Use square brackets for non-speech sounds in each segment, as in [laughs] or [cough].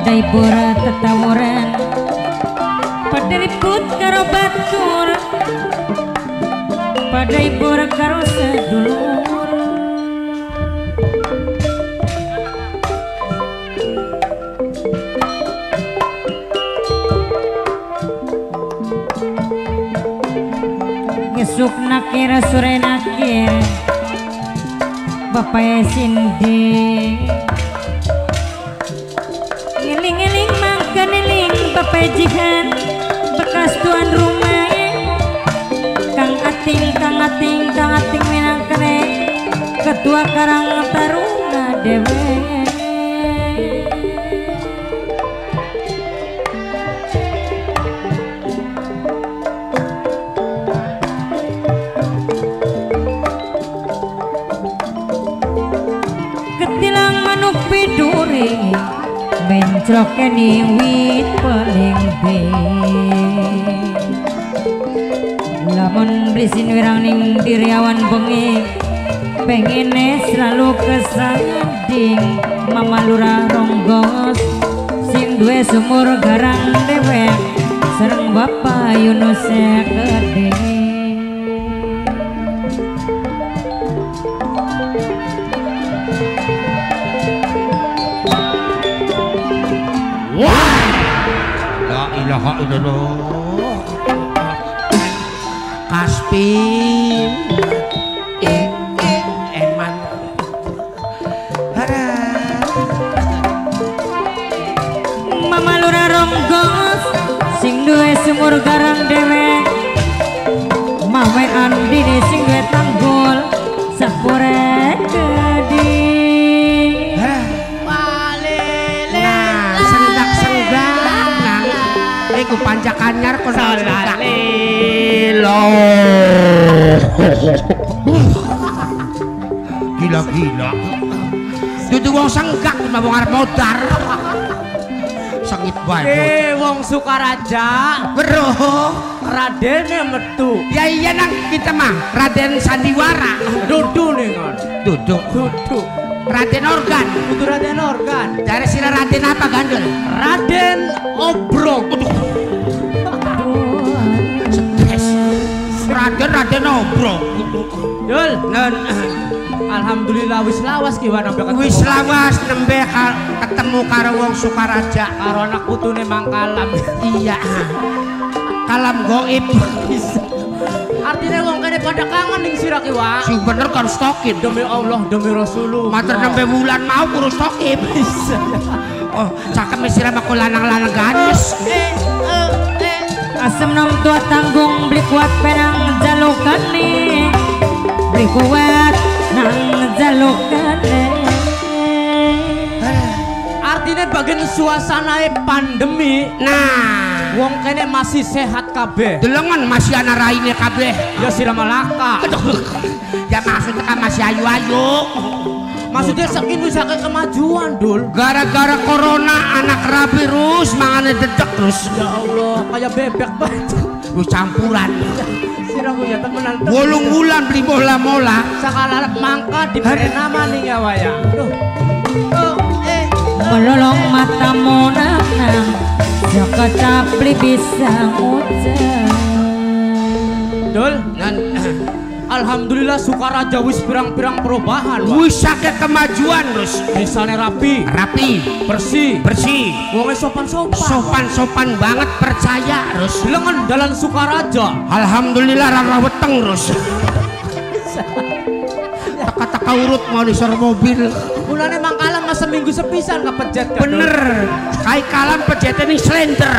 Padai pura tetawuran Pada ribut karo batur Padai pura karo sedulur. Ngesuk nakir sore nakir. Bapak Ngiling-ngiling Jihan Bekas tuan rumah Kang Ating, Kang Ating, Kang Ating minang kene Ketua Karang Taruna Dewe Ni wit paling be Lamun brisin wirang ning diriawan bengi Pengene selalu kesanding Mama lurah ronggos. Sing duwe sumur garang dewek Sereng bapak Yunus gede ilaha illallah. Kaspin. Eh, eh, eman. Hara. Mama lurah ronggos sing duwe sumur garang dewek Iku panjakan nyar kon Lilo. Gila-gila. Dudu wong senggak mah wong arep modar. Sengit bae. Eh, wong Sukaraja, Bro. Radene metu. Ya iya nang kita mah Raden Sandiwara. Dudu nih kan. Duduk. Dudu. Raden Organ. Kudu Raden Organ. Dari sila Raden apa gandul? Raden Obrok. Raden Raden Obro. Dul, Non alhamdulillah wis lawas ki wana mbek wis lawas nembe ka- ketemu karo wong Sukaraja. karo anak putune Mangkalam. Iya. Kalam goib. Artinya wong kene pada kangen ning sira ki, Wak. Si bener kan stokin. Demi Allah, demi Rasulullah. Mater nembe bulan mau kurus stokin. [laughs] Oh, cakep sira mah lanang-lanang ganis. Eh, eh, eh. Asem nom tua tanggung beli kuat penang jalukan nih Beli kuat nang jalukan Artinya bagian suasana pandemi, Nah, wong kene masih sehat kabeh. delengan masih ana raine kabeh. Ya sira malaka. ya maksudnya kan masih ayu-ayu. Maksudnya saking wis akeh kemajuan, Dul. Gara-gara corona anak rabi terus mangane dedek terus. Ya Allah, kayak bebek banget. Lu campuran. Sira ya temenan. Wolung bulan beli mola-mola. Sakala mangka diberi nama nih ya waya. Duh. Oh, eh. Melolong matamu nang Jaka capli bisa ngucap Dul, Dan alhamdulillah Sukaraja wis pirang-pirang perubahan, wis akeh kemajuan terus. Misalnya rapi, Rapi, bersih, bersih, wongnya sopan-sopan. sopan-sopan banget percaya terus. Lengan dalan Sukaraja. Alhamdulillah rara weteng terus. Teka-teka urut mau disor mobil. Mulane mangkalan mas seminggu sepisan kepejet kan. Bener, kai kalam pejetnya nih slender.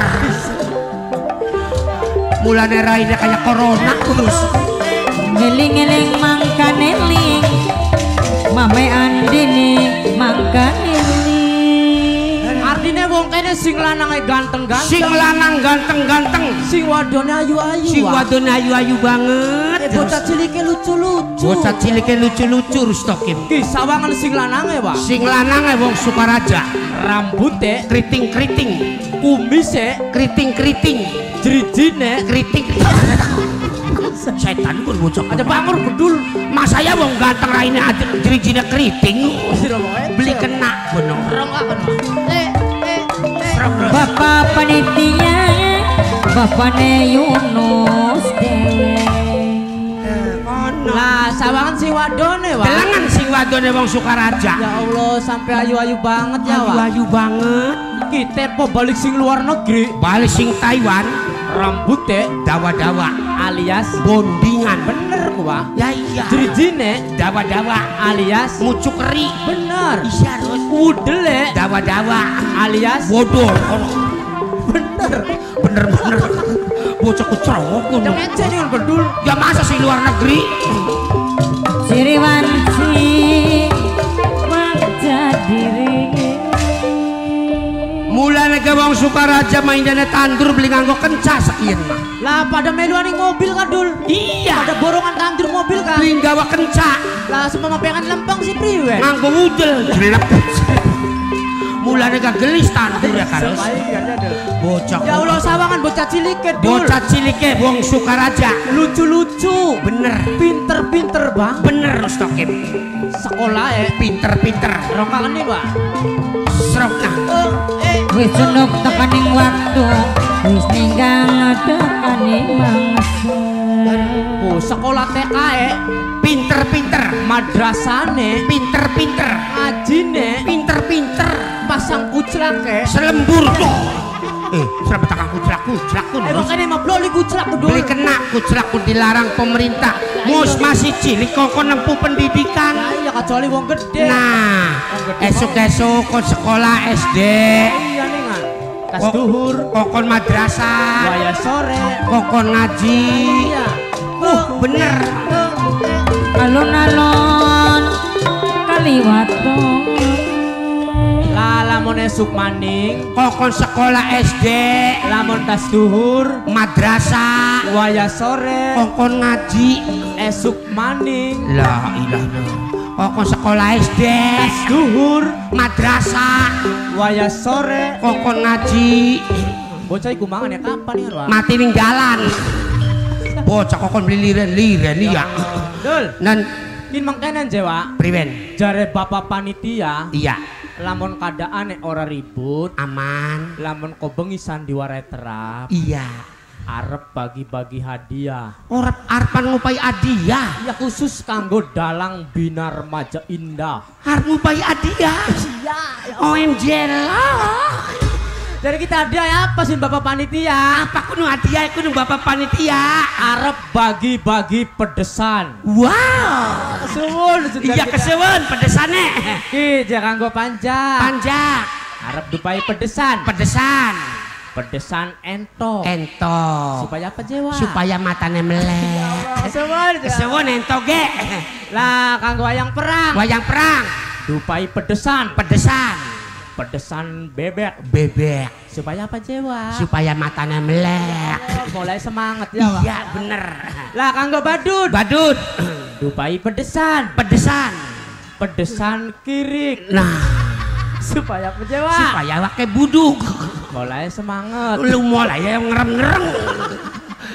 Mulane raine kayak corona terus. Ngeling-ngeling mangka neling Mame andini mangka neling Artinya wong kene sing lanange ganteng-ganteng. Sing lanang ganteng-ganteng, sing wadone ayu-ayu. sing Wak. wadon ayu-ayu banget. Eh, bocah cilike lucu-lucu. Bocah ciliknya lucu-lucu Rustokim. Ki sawangan sing lanange, Pak. Sing lanang e wong Sukaraja, Rambute, kriting-kriting, kumise, kriting-kriting, jerijine, kriting. [laughs] Setan pun bocah. aja bangun bedul. Mas saya wong ganteng raine aja jerijine kriting. Sira wae. Beli kena bener. Rong. Eh, eh, Bapak panitia Bapak ne Yunus Kono. Lah sawangan si wadone wa. Delengan sing wadone wong Sukaraja. Ya Allah sampai ayu-ayu banget ya wa. Ayu-ayu banget. Kita po balik sing luar negeri. Balik sing Taiwan, Rambutnya dawa-dawa, alias bondingan. bener ku wa. Ya iya. Jerijine Dawa-dawa, alias mucuk eri. bener. Iya, Rus. Udele Dawa-dawa, alias bodoh. Kono. bener. Bener-bener. Bocah kucrok kono. Yang nih bedul. Ya masa sih luar negeri? Siriwanci Sukaraja mainane tandur beli nganggo kencah sekian mah. Lah pada meluan mobil kadul. Iya, Ada borongan tandur mobil kan. beli gawa kencah Lah semua pengen lempeng si priwe. nganggo udel. Mulane gak gelis tandur ya karos. Bocah. Ya Allah sawangan bocah cilik ke dul. Bocah cilike wong Sukaraja. lucu-lucu. Bener, Pinter-pinter bang. bener Rustokim. Sekolah ya. Pinter-pinter. Rokangan nih bang. Serok nah. Wis cunduk tekaning waktu Wis ninggal tekaning mangsa Oh, sekolah TK ya. Pinter-pinter. Madrasane. Pinter-pinter. Ngajine. Pinter-pinter. Pasang kuclak ya. Selembur tuh. Eh, serap takang kuclak kuclak kun. Eh makanya mah bloli kuclak dul. Beli kena kuclak kun dilarang pemerintah. Mus masih cilik kok kon nempuh pendidikan. Iya kecuali wong gede. Nah, esok-esok kon sekolah SD. Kas duhur. Kok kon madrasah. Waya sore. Kok kon ngaji. Iya. Uh, bener. Alon-alon Kaliwato Lah lamun esuk maning. Kok kon sekolah SD. Lamun tas duhur. Madrasah. Waya sore. Kok kon ngaji. Esuk maning. La ilah Kok kon sekolah SD. Duhur. Madrasah. Waya sore. Kok kon ngaji. Bocah iku mangan ya kapan ya, Wak? Mati ning jalan. Bocah kok kon beli liren-liren iya. Dul, Dan kin mangkenen Jawa. priwen. Jare bapak panitia, Iya, lamun keadaan ora ribut, aman. lamun kau bengisan di warai terap, Iya. Arep bagi-bagi hadiah. Orang arpan ngupai adiah. Ya khusus kanggo dalang bina remaja indah. Harap ngupai adiah. Iya, OMG lah. Jadi kita hadiah ya apa sih bapak panitia? Apa kudu hadiah kudu bapak panitia. Arep bagi-bagi pedesan. Wow. Suwun, Iya kesewen pedesane. Ki, jangan gua panjang. Panjak. Arep dupai pedesan. Pedesan. Pedesan ento. Ento. Supaya apa Jewa? Supaya matanya melek. Suwun. Kesewen ento ge. Lah kanggo wayang perang. Wayang perang. Dupai pedesan. Pedesan. Pedesan bebek. Bebek. Supaya apa Jewa? Supaya matanya melek. Mulai semangat ya. Iya bener. Lah kanggo badut. Badut. Dupai pedesan. Pedesan. Pedesan kirik. Nah. Supaya Jewa? Supaya wake buduk. Mulai semangat. Lu mulai yang ngerem-ngerem.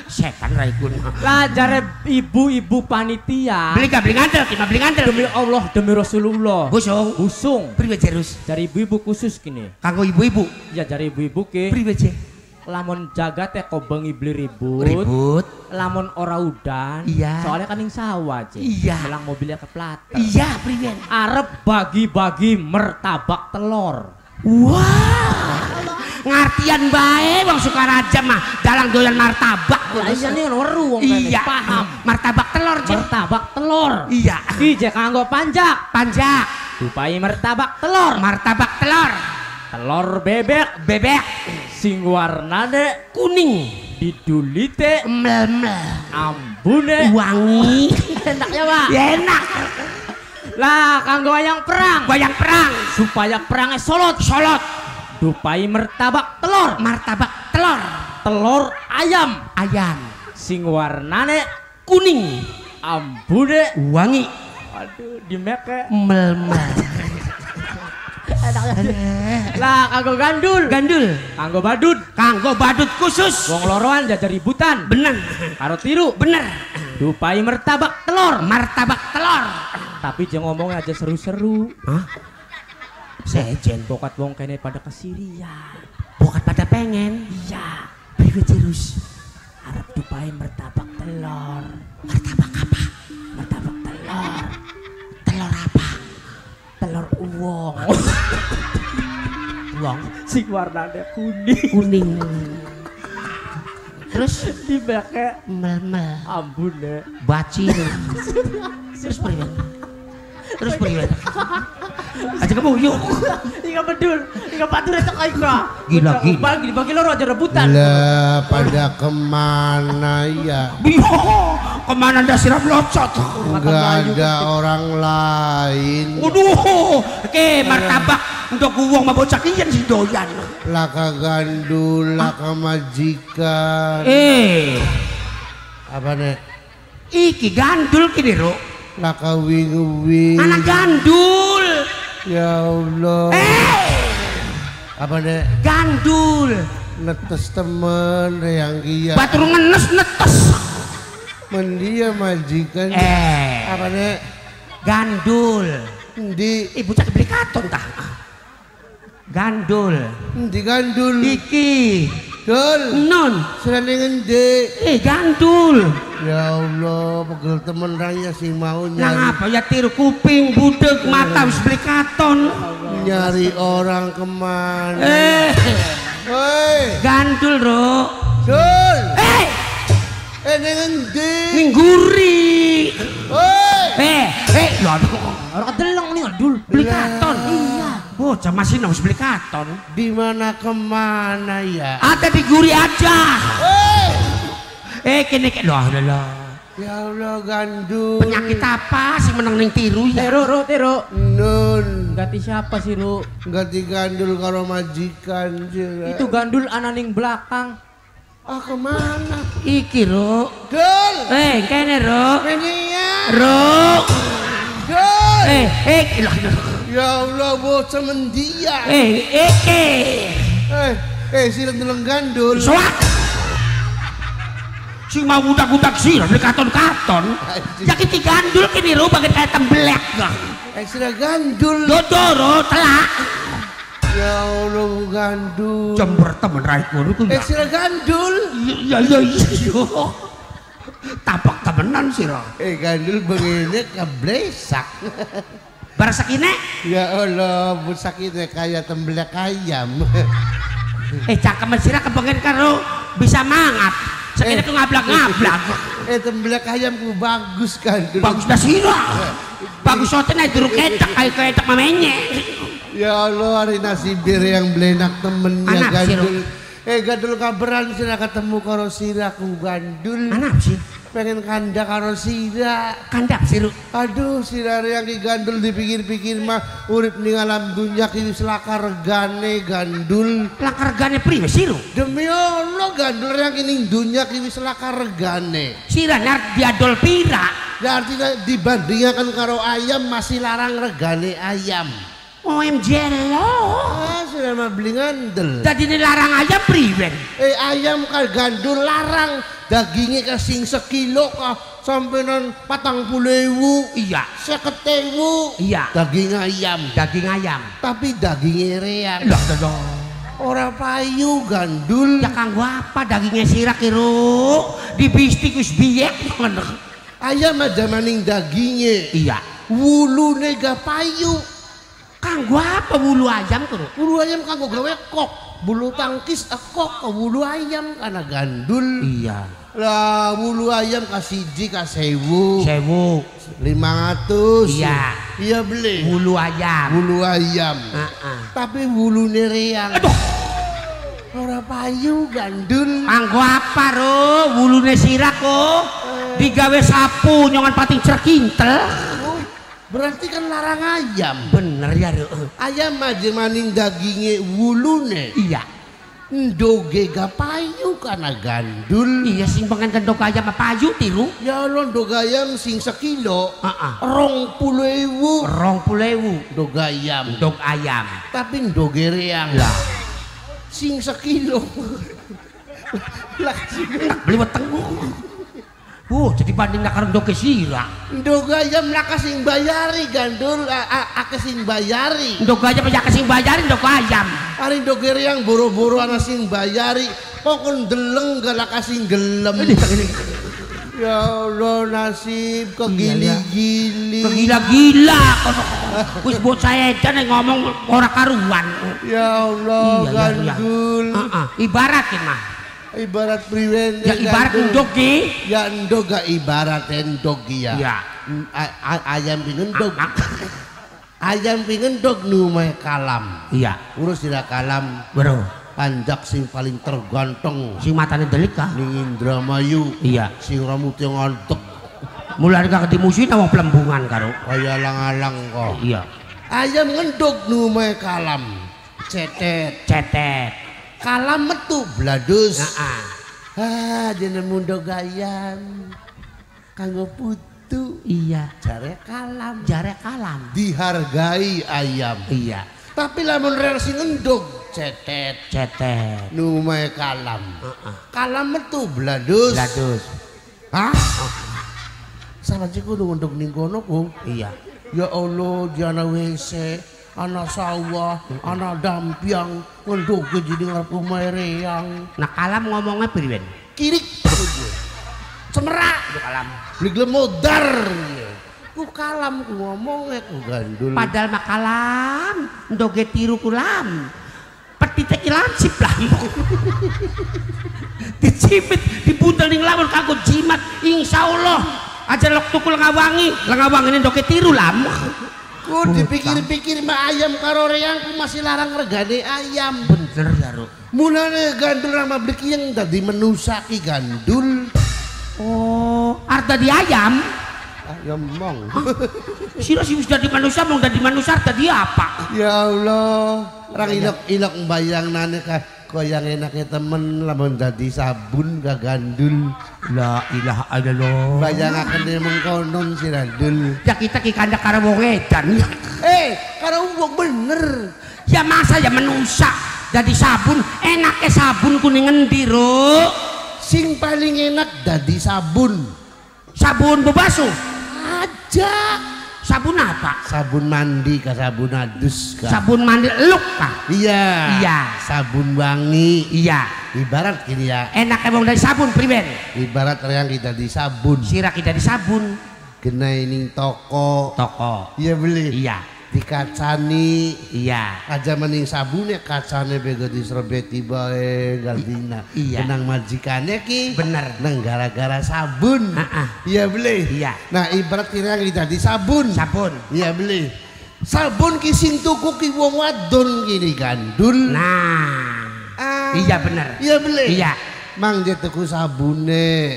Setan raikun. Lah jare ibu-ibu panitia. Beli gak beli ngandel, kima beli ngandel. Demi Allah, demi Rasulullah. Busung. Busung. Priwe jerus. Dari ibu-ibu khusus kini. Kanggo ibu-ibu. Ya dari ibu-ibu ke. Priwe je. Lamun jaga teh kau bengi beli ribut. Ribut. Lamun ora udan. Iya. Soalnya kan yang sawah aja. Iya. Bilang mobilnya ke plater. Iya, priwe. Arep bagi-bagi mertabak telur. Wah. Ngartian bae wong Sukaraja mah dalang doyan martabak. Iya nih weru wong. Iya. Paham. Martabak telur. Martabak telur. Iya. Ki je kanggo panjak. Panjak. Dupai martabak telur. Martabak telur. Telur bebek Bebek sing warnane kuning. didulite Mel-mel. ambune Wangi. [laughs] enak ya pak Ya, Enak. lah kanggo wayang perang Wayang perang. supaya perangnya solot Solot. dupai martabak telur Martabak telur. telur ayam Ayam. sing warnane Kuning. ambune Wangi. aduh di meke Mel-mel. Lah kanggo gandul Gandul. kanggo badut Kanggo badut khusus. wong loroan jajar ributan Bener. karo tiru Bener. dupai martabak telur Martabak telur. tapi jangan ngomongnya aja seru-seru Hah? Sejen. bokat wong kene pada kesirian Bukan pada Ada pengen. Iya. Berikut terus. Arab dupain martabak telur. Martabak apa? Martabak telur. Uwong. Uang Sing warnanya kuning. kuning. Terus Dibake mel-mel ambun ya. bacin. Terus priwet. Terus priwet. Aja kamu yuk. Ika bedul. Ika batur itu kaya ka. Gila, gila. Bagi bagi loro aja rebutan. Lah pada ke mana ya? Bio, ke mana anda sirap locot? Enggak ada orang lain. Waduh, oke martabak untuk uang mau bocah kian si doyan. Laka gandul, laka majikan. Eh, Apa nek? iki gandul kini ro. Laka wing-wing. Anak gandul. Ya Allah. Eh, Apa nek? gandul. Netes temen yang kia. Batur ngenes netes. Mendia majikan. Eh, Apa nek? gandul. Di Ibu cak beli katon tah. Gandul. di gandul. Iki. Dul. Non. Serane ngendi? Eh, gandul. Ya Allah, pegel temen raya sih mau Nang nyari, apa ya tiru kuping, budek, mata wis beli katon. nyari orang ke mana? Eh, Hei, gandul, Ro. Dul. Eh, Eh, ning ngendi? ning guri. Hei. Eh, eh, lho Orang kedeleng nih adul. beli katon. Iya. Bocah masih harus beli katon. Di mana ke mana ya? Ada di guri aja. Eh, kini kayak loh, loh, loh. Ya Allah, gandul. Penyakit apa sih menang ning tiru ya? Tero ro tero. Nun, Ganti siapa sih Ru? ganti gandul karo majikan sih. Itu gandul ananing belakang. Ah, ke mana? Iki, Ro. Dul. Eh, kene, Ro. Ini ya. Ro. Dul. Eh, eh, loh, loh. Ya Allah, bocah mendia. eh, eh, eh. Eh, eh, sila tulung gandul. Soak. Si mau budak-budak sih, beli katon-katon. Ya kita gandul kini ro bagian kayak tembelek gak. Eh, sila gandul. Dodoro telak. Ya Allah, gandul. Jember temen raiku itu Eh, ya. gandul. Ya ya iya. Tapak temenan sih ro. Eh, gandul begini keblesak. Barasa kine, ya Allah, busaknya kayak tembelak ayam. eh cakep sirah kepengen karo bisa mangat. Sakit itu ngablak-ngablak. [laughs] eh, tembelak ayamku bagus gandul. [laughs] Bagus dah sirah. Bagus soten aja dulu kecak kayak kecak mamenye. Ya Allah, hari nasi bir yang belenak temennya Anak, gandul. Eh, gandul kabaran sira ketemu karo siraku gandul. Anak sih, Pengen kanda karo sira. kandap sih lu. Aduh, sira yang ki gandul dipikir-pikir mah urip ning alam dunya ki wis laka regane gandul. Langkar gane priwe sih lu. Demi Allah gandul yang kini dunya ki wis laka regane. Sirah nyar diadol pira. Ya artinya dibandingkan karo ayam masih larang regane ayam. OMG lo. Ah, sudah mah beli ngandel. Tadi ini larang aja priwen. Eh ayam kan gandul larang dagingnya ke sing sekilo kah sampai non patang puluh Iya, seket ewu iya. daging ayam Daging ayam. tapi dagingnya reang Loh, loh, loh. orang payu gandul Ya kanggo apa dagingnya sirak iru? Di bistik wis biyek. ayam aja maning dagingnya Iya. wulu nega payu Kanggo apa bulu ayam tuh? wulu ayam kanggo gawe kok bulu tangkis eh, kok ke wulu ayam karena gandul Iya. lah wulu ayam kasih ji kasewu Sewu. lima ratus Iya. iya beli Bulu ayam. bulu ayam Heeh. tapi wulu nereang Aduh, ora payu gandul kanggo apa ro? Bulune sirak kok. Digawe sapu nyongan pating cerkintel. Berarti kan larang ayam Bener ya, Ro. ayam aja maning dagingnya wulune Iya. ndoge payu karena gandul Iya sing pengen kendok ayam apa ayu tiru? ya lo ndogayam sing sekilo Heeh. rong puluh ewu Rong pulewu. ndogayam Dog ayam. tapi ndoge reang Lah, sing sekilo lah beli weteng. Oh, jadi banding nak karo ndoge sira. Ndog ayam lah kasing bayari gandul ake sing bayari. Ndog aja pajak sing bayarin ndog ayam. Ari ndoger yang boro-boro ana sing bayari. Pokon deleng galak kasing gelem. Ya Allah nasib kegili-gili. Kegila-gila kono. Wis bocah edan yang ngomong ora karuan. Ya Allah Iya, iya, iya. gandul. Heeh, ibaratin mah. Ibarat priwen Ya ibarat ndog ki. Ya ndog gak ibarat endog ya. Ya. Mm, a- a- ayam pingendog. Ah, Ayam pingendog numai kalam. Iya, Urus tidak kalam. bro. Andak sing paling terganteng. Sing matane delik kah? Ning Indramayu. Iya. Sing rambutnya ngontek. Mulai gak dimusuhin awak pelembungan karo. Kaya alang-alang kok. Iya. Ayam ngendog numai kalam. Cetet. Cetet. Kalam metu bladus. Heeh. Ah, jeneng mundog ayam. Kanggo putu. Iya. Jare kalam. Jare kalam. Dihargai ayam. Iya. Tapi lamun relasi ngendog cetet Cetet. numai kalam. Heeh. Kalam metu bladus. Ladus. Hah? Sama sih kudu ngendog ning kono. Iya. Ya Allah, di ana WC, ana sawah, ana dampiang, ngendog ke jadi ngarep omahe reang. Nah kalam ngomongnya priwen. Kirik. Semerak. Itu kalam. Beli gelem modar. Ku kalam ku ngomongnya ku gandul. Padahal mah kalam. Ndoge tiru kulam. Petite ilansip lah. [laughs] Dicipit, dibuntel ning lamun kanggo jimat. Insyaallah aja lok tukul ngawangi, lah ngawangi ini ndoge tiru lam. Ku dipikir-pikir mah ayam karo reang ku masih larang regane ayam. Bener ya, Ruk. Mulane gandul sama beli yang tadi menusaki gandul. Oh, arta di ayam. Ayam mong. Sira sih wis dadi manusia mau dadi manusia tadi apa? ya Allah, orang ilok-ilok bayang nane ka koyang enaknya temen lamun dadi sabun ka gandul. La ilaha illallah. Bayangaken emang konon si gandul. Ya kita ki kandak karo wong edan. Eh, karo wong bener. Ya masa ya manusia jadi sabun enaknya sabun kuning ngendi, Ruk? Sing paling enak dadi sabun. Sabun bebasuh. Aja. Sabun apa? Sabun mandi ka sabun adus ka. Sabun mandi eluk kah? iya. Iya. Sabun wangi. Iya. Ibarat gini ya. Enak emang dari sabun priben. Ibarat yang kita di sabun. Sira kita di sabun. Kena ini toko. Toko. Iya beli. Iya. Dikacani. Iya. Aja mending sabunnya kacane bego diserbeti bae galdina. Iya. Benang majikannya ki. Bener. Nang gara-gara sabun. Iya beli. Iya. Nah ibarat kira kita di sabun. Sabun. Iya beli. Sabun ki sing tuku ki wong wadon gini gandul. Nah. Ah. Iya bener. Iya beli. Iya. Mang dia tuku sabune.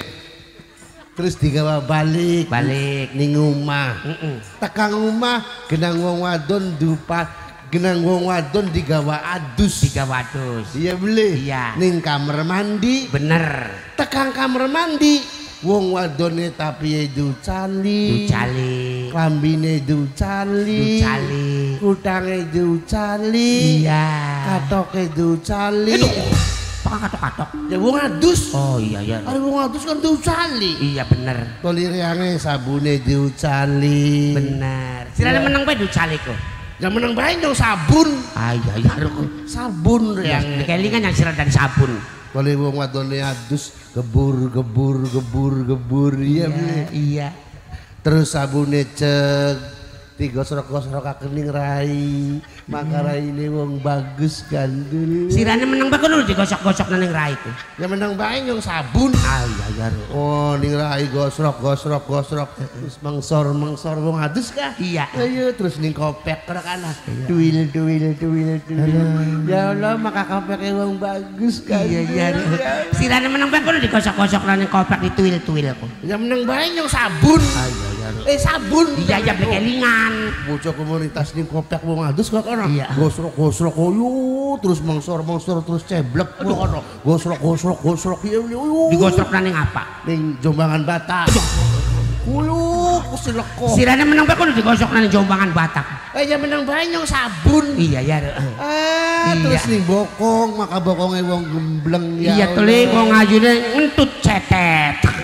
Terus digawa balik. Balik. ning omah. Mm-mm. Tekang omah genang wong wadon dupa genang wong wadon digawa adus. Tiga wadus. Iya beli. Iya. Ning kamar mandi. Bener. Tekang kamar mandi. Wong wadone tapi du cali. Ducali. Klambine du cali. Ducali. Utange du cali. Iya. Katoke du cali. Pak katok-katok. Ya wong adus. Oh iya iya. Ada wong adus kan du cali. Iya bener. Tolireange sabune du cali. Bener. Sira menang bae ducali ku. Yang menang bae dong sabun. Ah iya iya. Sabun Yang kelingan yang sira dari sabun. Kalau wong wadone adus gebur gebur gebur gebur iya beli. Iya. Terus sabune cek digosrok-gosrok kening rai. Maka rai ini wong bagus gandul. Sirane menang bae kudu digosok-gosok nang raiku. Yang menang bae yang sabun. Iya iya Ruk. Oh, ning rai gosrok gosrok gosrok terus mengsor mengsor wong adus kah? Iya. Ayo terus ning kopek kena kana. Duil duil duil duil. Ya Allah maka kopeknya wong bagus kan. Iya iya. Sirane menang bae kudu digosok-gosok nang kopek dituil-tuil ku. Yang menang bae yang sabun. Ah iya iya. Eh sabun. Iya iya kelingan. Bocah komunitas ning kopek wong adus kok kana. Iya. Gosrok gosrok oyo terus mengsor mengsor terus ceblek kok kana. Gosrok gosrok gosrok iya oyo. Digosok nang apa? ning Jombangan Batak. Kuyu kusileko. Sirane menang bae kudu digosok nang jombangan Batak. Eh ya menang banyak sabun. Iya iya Ruk. Ah, Iya. terus ning bokong, maka bokongnya wong gembleng ya. Iya tuli wong ajune ngentut cetet.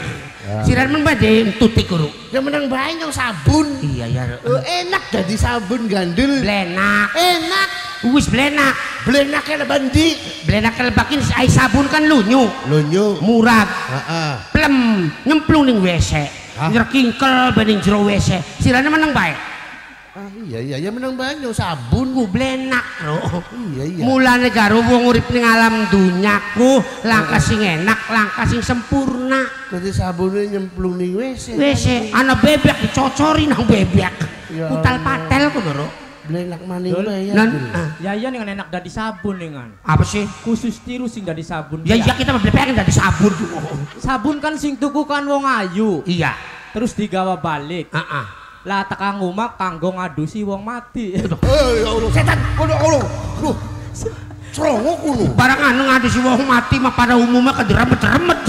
Siran men badhe tutik guru. Ya menang banyak sabun. Iya ya. Oh, enak jadi sabun gandul. Blenak. Enak. Wis blenak. Blenak kena bandi. Blenak kelebakin ai sabun kan lunyu. Lunyu. Murah. Heeh. Plem nyemplung ning WC. Nyerkingkel bening jero WC. Sirane menang bae. Ah, iya iya ya menang banyak sabun. Ku blenak, Bro. Iya iya. Mulane karo wong urip ning alam dunyaku, langkah sing enak, langkah sing sempurna. Jadi sabunnya nyemplung ning WC. WC ana bebek dicocori nang bebek. Ya Utal patel ku Bro. Blenak maning ya. Dan Dul. ah, Ya iya dengan enak dari sabun dengan. apa sih? Khusus tiru sing dari sabun. Ya iya kita pengen dadi sabun. Sabun kan sing tuku kan wong ayu. Iya. Terus digawa balik. Heeh. Lah tekan omah kanggo ngadusi wong mati. Eh ya Allah setan. Kono kono. Duh. Cerongo kulo. Barang anu ngadu si wong mati mah pada umumnya kederemet-remet.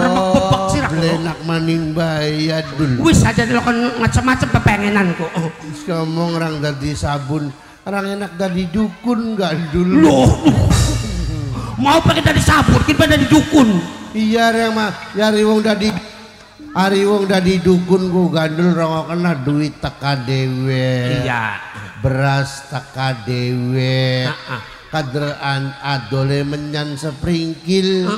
Remek bebek Wah, blenak maning bae ya dul. Wis aja dilakukan macam-macam kepengenanku. Wis ngomong orang dadi sabun, orang enak dadi dukun gandul. Loh. Mau pengen dari sabun, kita dari dukun. Iya yang mah, yari wong dadi Ari wong dadi dukun ku gandul rongo kena duit teka dewe. Iya. Beras teka dewe. Kaderan adole menyan sepringkil.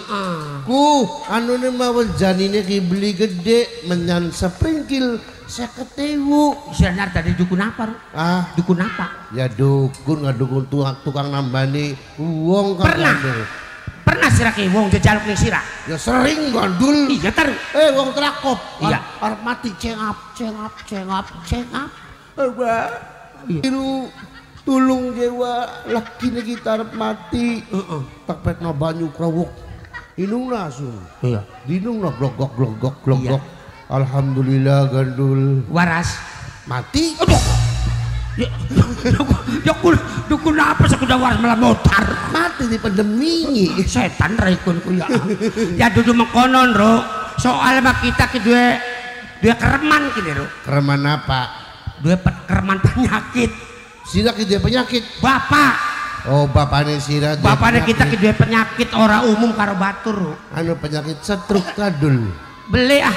Ku anu ne mawon janine ki beli gede menyan sepringkil seketewu. Sianar tadi dukun apa? Ah, Dukun apa? ya dukun nggak dukun tukang, tukang nambani wong kan Pernah. gandul. Pernah sirah ke wong jejaluk ning sirah. Ya sering gandul. Iya tar. Eh wong trakop. Iya. Ar- Arep mati cengap cengap cengap cengap. Eh gua. Iya. Iru tulung jewa laki nih kita arep mati. Heeh. Tak petno banyu krowok. Inung langsung. Iya. Dinung lah glogok glogok glogok. Alhamdulillah gandul Waras. mati. Aduh. Ya, dukun, dukun, dukun apa sih kuda waras malah motar. Mati di pandemi. Setan raikun ku ya. Ya dudu mengkonon, Ro. Soal mah kita ki dua dua kereman kini, Ro. Kereman apa? Dua pe- kereman penyakit. Sila dia penyakit. Bapak, Oh bapaknya sila dia bapaknya kita ki penyakit. dua penyakit orang umum karo batur, Ro. Anu penyakit setruk kadul. Beli ah.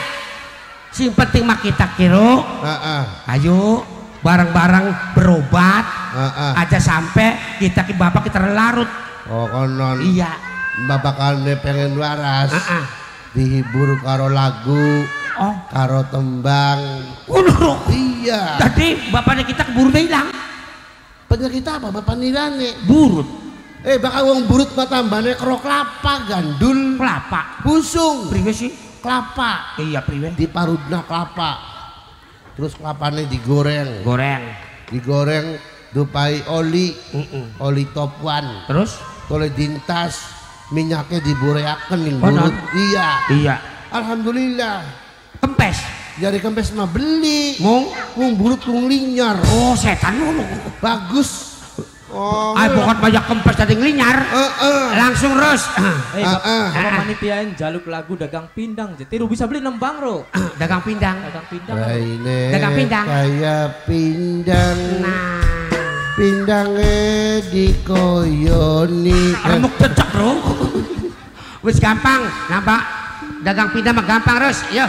Sing penting mah kita kiro. Ayo barang-barang berobat ah, ah. aja sampai kita ki bapak kita larut. Oh konon. Iya. Babakalne pengen waras. Ah, ah. Dihibur karo lagu, Oh, karo tembang. Kulo. Iya. Tadi bapaknya kita keburu hilang. Penyakit apa bapak nirane? Burut, Eh bakal wong burut mah tambane karo kelapa gandul. kelapa. Busung. Priwe sih? Kelapa. Iya priwe. Diparudna kelapa. Terus kelapane digoreng. Goreng. Digoreng dupai oli, Mm-mm. oli top one. Terus? Oleh dintas minyaknya burut. non. Iya. Iya. Alhamdulillah. Kempes. Jari kempes mah beli. Mung. Wong burut linyar. Oh setan. Bagus. Oh. Pokok banyak kempes tadi ngelinyar. Heeh. Langsung terus. Eh, Ah, bap- ah. kalau panitiain jaluk lagu dagang pindang, jetiru bisa beli nembang ro. Dagang pindang. Dagang pindang. Raine Dagang pindang. kayak pindang. Nah. Pindangnya dikoyoni. Remuk cecek bro. Wis gampang. Nampak dagang pindang mah gampang terus. Yo.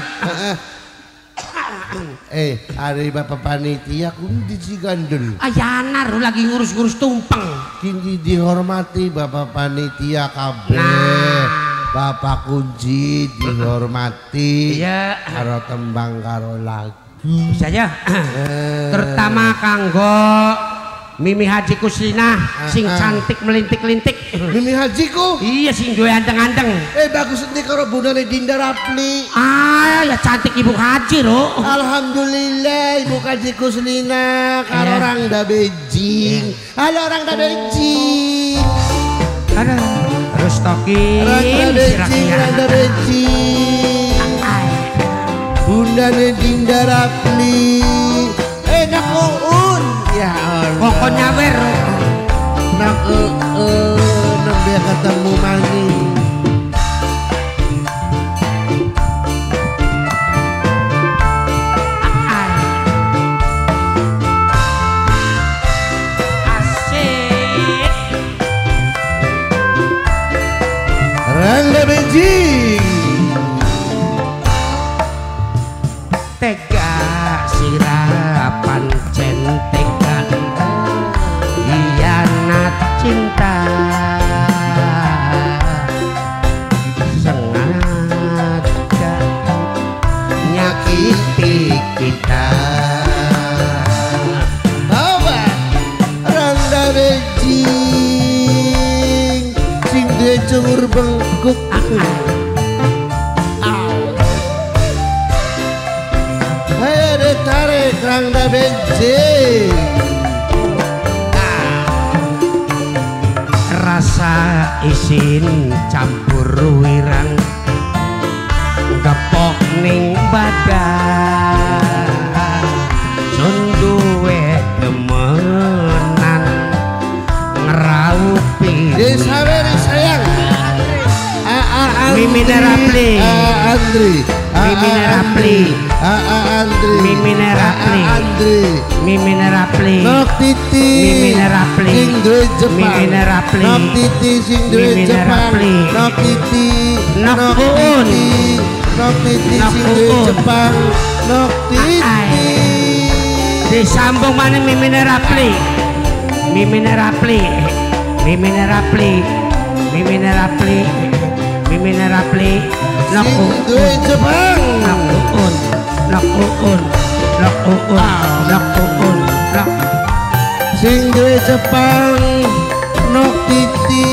Eh, hari bapak panitia kundi si gandul. Ayanar lagi ngurus-ngurus tumpeng. Kini dihormati bapak panitia kabeh. Nah. Bapak kunci dihormati. Iya. Karo tembang karo lagu. Bisa aja. Eh, Terutama kanggo Mimi Haji Kuslina sing Ah, ah. cantik melintik-lintik. Mimi hajiku. Iya sing duwe anteng-anteng. Eh bagus nih karo bundane Dinda Rapli. Ah, ya cantik Ibu Haji, Ro. Alhamdulillah Ibu Kaji Kuslina karo Iya. orang da bejing. Halo orang da bejing. Ada terus tokin Orang da sirahnya. orang da bejing. Ay, Bundane Dinda Rapli. Ya Allah. Pokoknya wer. Nak eh eh nembe ketemu maning. Ay. Asik. Rangga bejing. Sungur bengkuk. Ayo ditarik rangda bensin rasa isin campur wirang Andri Mimi Nerapli. A A Andri A A Mimi Nerapli. A A Andri Mimi Nerapli. A A Andri Mimi nerapli Nok Titi Mimi Nerapli. Sing duwe Jepang Mimi Nerapli. Nok Titi sing duwe Jepang. Nok Titi Nok Uun. Nok Titi sing duwe. Jepang Nok Titi disambung mana Mimi nerapli Mimi nerapli Mimi nerapli Mimi nerapli Mimi nerapli nok Sing duwe Jepang nok uun nok uun nok uun nok uun nok Sing duwe Jepang Nok Titi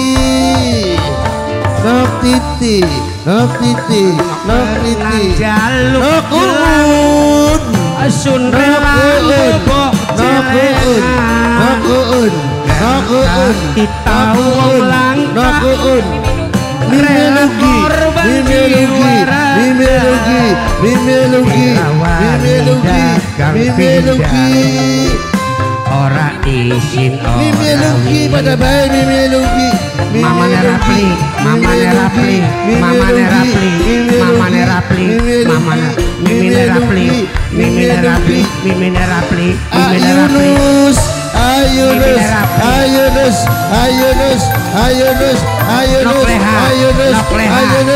Nok Titi Nok Titi Nok Titi jaluk Nok Uun sun Nok rela Uun bobok Nok Uun Mimelugi korban Mimelugi jiwa Mimelugi Mimelugi Rawan Mimelugi dagang Mimelugi ora izin ora Mimelugi pada baik. Mimelugi Mama nerapli, mama nerapli, mama nerapli, mama nerapli, mama ne- mimi nerapli, mimi nerapli, mimi nerapli, mimi nerapli. Ayunus Ayunus. Ayunus Ayunus Ayunus Ayunus Ayunus Ayunus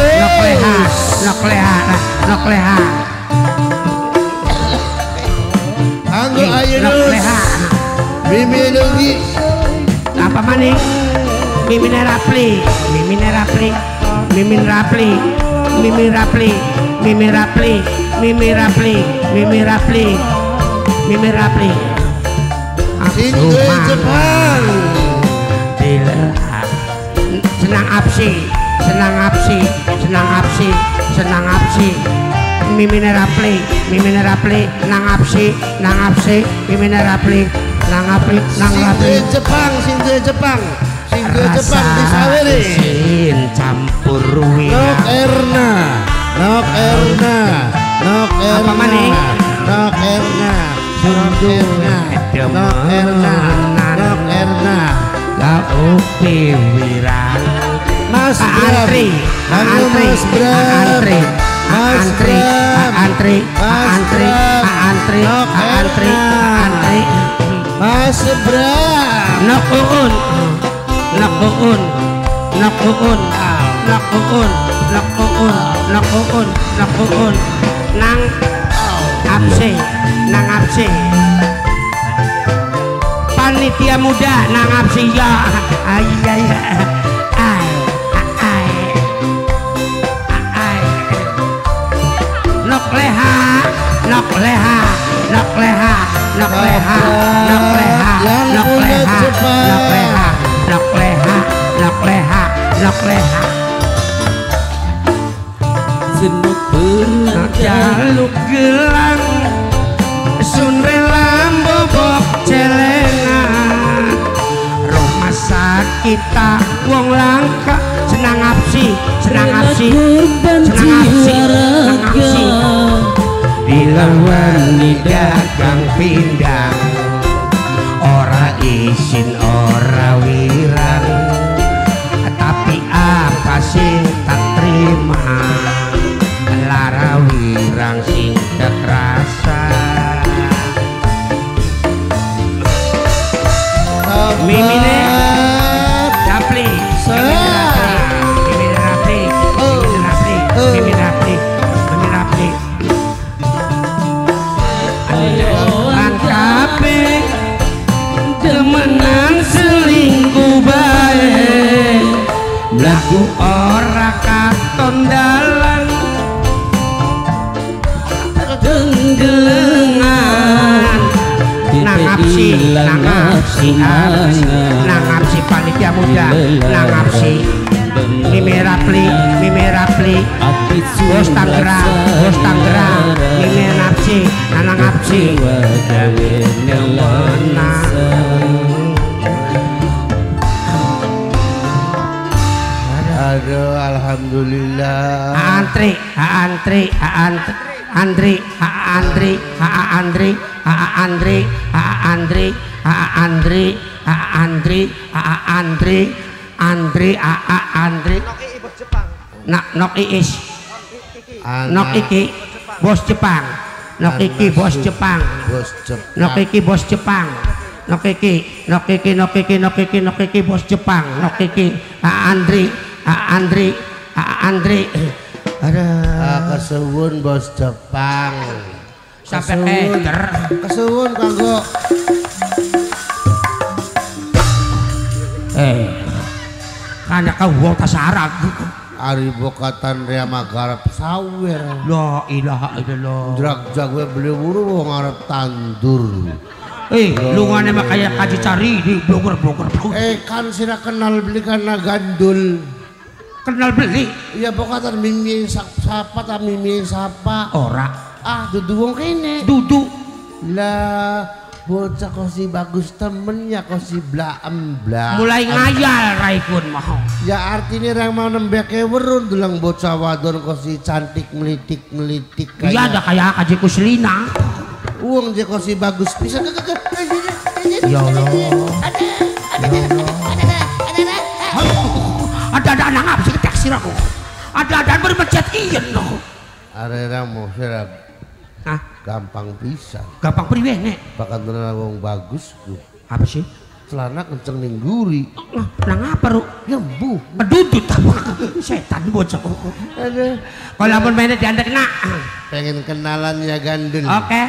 leha, Anggo nok Ayunus leha. Mimelugi Apa maning? Mimi nerapli, mimi nerapli, mimi nerapli, mimi nerapli, mimi nerapli, mimi nerapli, mimi nerapli, mimi nerapli. Sing Aku duwe mah Jepang senang apsi, senang apsi, senang apsi, senang apsi. Mimi nerapli, mimi nerapli, nang apsi, nang apsi, mimi nerapli, nang apli, nang Sing apli. duwe Jepang Sing duwe Jepang. Sing duwe Jepang di Saweri isin campur Nok wirang Erna. Nok Erna. Nok Erna? Nok Erna Antri Antri Antri Antri Antri Antri Mas Nang Apse Nang Apse Panitia muda Nang Apse ya Ay ay ay ay ay nok leha Nok leha Nok leha Nok leha nok leha nok leha nok leha nok leha Nok leha Nok leha Senuk berat Jaluk gelang Sun rela bobok celengan. Rumah sakit tak wong langka. Senang apsi Senang apsi. Senang apsi Senang apsi. Raga Dilawan di dagang pindang Ora izin ora wirang. Tapi apa sing tak terima Wirang sing kekrasa Mimine. Rapli Mimi Rapli Mimi Rapli Mimi Rapli Mimi Rapli Lan kabeh demenan selingkuh Nah, si nangap si panitia muda nangap si Mimi Rapli Mimi Rapli. Bos Tangerang Bos Tangerang. Mimi Napsi Nana Napsi Aduh Alhamdulillah. Antri Antri Antri Andri, ha Andri, ha Andri, ha Andri, ha Andri, ha Andri, Andri Andri Andri Andri Nak nok iis. Nok iki bos Jepang. Nok iki bos Jepang. Bos Jepang. nok iki bos Jepang. Nok iki nok iki nok iki nok iki nok iki bos Jepang. Nok iki Andri Andri Andri. [clears throat] Aduh Ah, kesuwun bos Jepang. sampai eder Kesuwun kanggo eh karena kau wong tasarak Ari bokatan rea magarap sawer. la ilaha illallah Drag jagwe beli buru wong arep tandur. eh lungane mah kayak kaji cari di blogger Eh kan sira kenal beli karena gandul. kenal beli Iya bokatan mimi sapa ta mimi sapa. ora Ah dudu wong kene. duduk Lah bocah kok si bagus temennya kok si blaem bla. mulai ngayal raikun mau Ya artinya orang mau nembeke werun dulang bocah wadon kok si cantik melitik melitik iya ada kayak kaji kuslina uang je kok si bagus bisa ke ke ke ya Allah ada ada anak apa sih taksir aku ada ada bermecet iya no Arera mau serap ah gampang bisa gampang priwene bahkan tenan wong bagus ku apa sih? Celana kenceng ning guri. Nah, nang apa ru nyembuh Pedudut [laughs] setan bocah. ada. Kalau ampun mainnya diantar kena. pengen kenalan ya gandul Oke.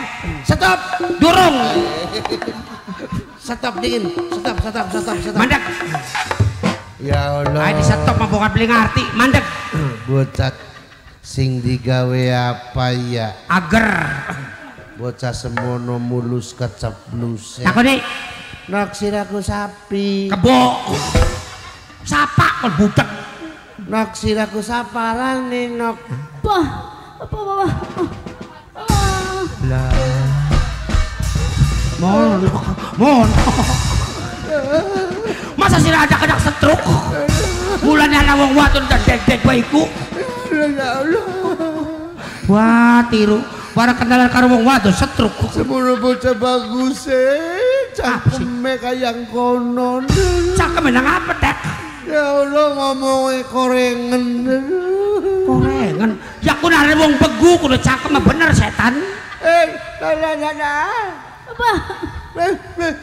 stop. Durung. stop dingin. Stop stop stop stop. Mandek. ya Allah. Ayo di stop mah bukan beli ngerti. Mandek. bocah sing digawe apa ya Ager. bocah semono mulus keceplusen Aku nih naksiraku sapi kebo. Sapa kon budak. naksiraku saparane nok Wah, apa apa apa. Ah. Mon. Mon. [laughs] Masa sih ada kena setruk? sebulan yang ngawang watun dan dek-dek baikku ya Allah Wah, tiru Para kenalan karo wong wadon setruk. Sepuluh bocah bagus. Eh. Cakeme kayang konon. Cakeme nang apa dek? Ya Allah ngomongnya korengen. Korengen. Ya aku nari wong begu kudu cakeme bener setan. Eh, lah apa lah. Apa?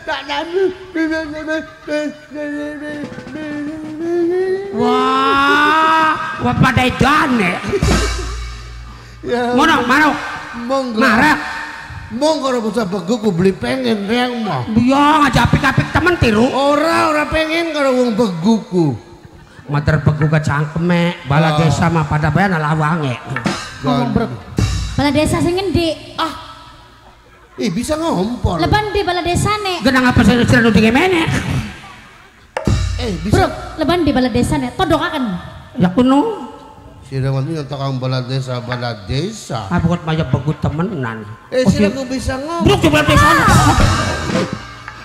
Tak. Wah, wah pada dane. ya Mono, mano, monggo marek. monggo ora bocah begu ku beli pengen reang mah Biya ngajak apik-apik temen tiru. ora ora pengen karo wong beguku Mater begu ke cangkeme, bala desa mah pada bayan ala wange. Ngomong bro. Bala desa sing ngendi? ah ih bisa ngompol Leban di bala desane. Genang apa sih sira nu mene? Eh, bisa. Bro, leban di balad desa nih, ya? todok akan. Ya kuno. Sira man yang tukang balad desa, balad desa. Ah, bukan maya bagut temenan. Eh, oh, sila bisa ngomong. Bro, di balad desa.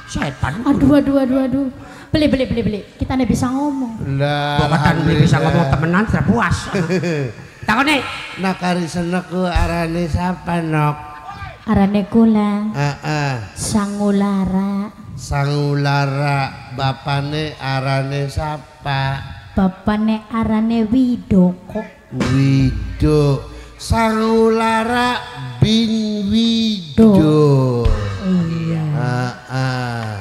Setan. Aduh, aduh, aduh, aduh. Beli, beli, beli, beli. Kita nih bisa ngomong. Lah, bukan nih bisa ngomong temenan, terpuas. [laughs] Tahu nih. Nakarisan arah arane siapa nok. Arane kula, Heeh. sangulara, Sangulara bapane arane sapa? bapane arane widoko. Wido. Sangulara bin Wido. Iya. Heeh.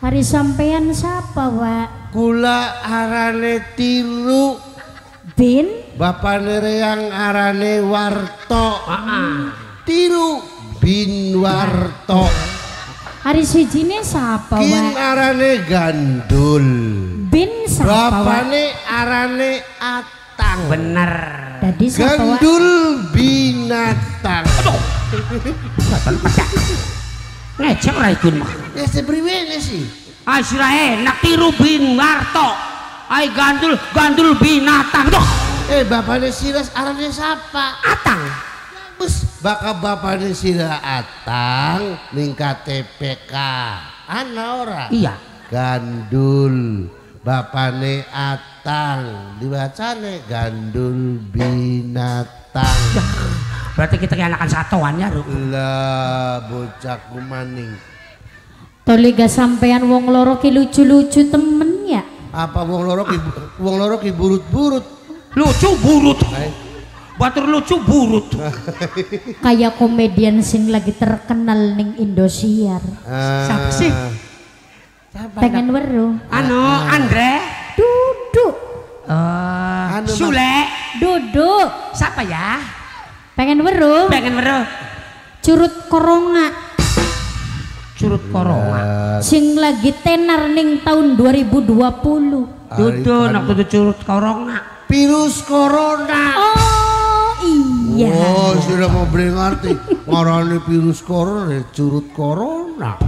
Hari sampean siapa, Wak? Kula arane tiru. Bin? Bapane reang arane Warto. Heeh. Tiru Binwarto. Hari swijine sapa wae? Kin arane Gandul. Bin sapa Bapane arane Atang. Bener. Gandul binatang. Aduh. Binatang pedak. Ngecek ra itu mah. Ya sepriwene ya, sih? Asrae enak tiru Binwarto. Ay Gandul, Gandul binatang. aduh Eh bapane Siras arane siapa? Atang. Bus baka bapaknya Sira Atang ning KTPK. Ana ora? Iya. Gandul bapane Atang dibacane gandul binatang. Berarti kita kayak anakan satuan ya, Ru. Lah bocah kumaning. Toliga sampean wong loro ki lucu-lucu temen ya. Apa wong loro ki wong loro ki burut-burut. Lucu burut. Hai. Batur lucu burut. [laughs] Kayak komedian sing lagi terkenal ning Indosiar. Ah, Siapa sih? Pengen weruh. Anu, Andre. Duduk. Eh, Anu, Sule. Duduk. Siapa ya? Pengen weruh. Pengen weruh. Curut koronga. Curut corona. Sing lagi tenar ning tahun 2020. Dudu nak curut corona. Virus corona. Oh iya. Oh, sudah mau beli ngerti. Ngarani virus corona, ya curut corona.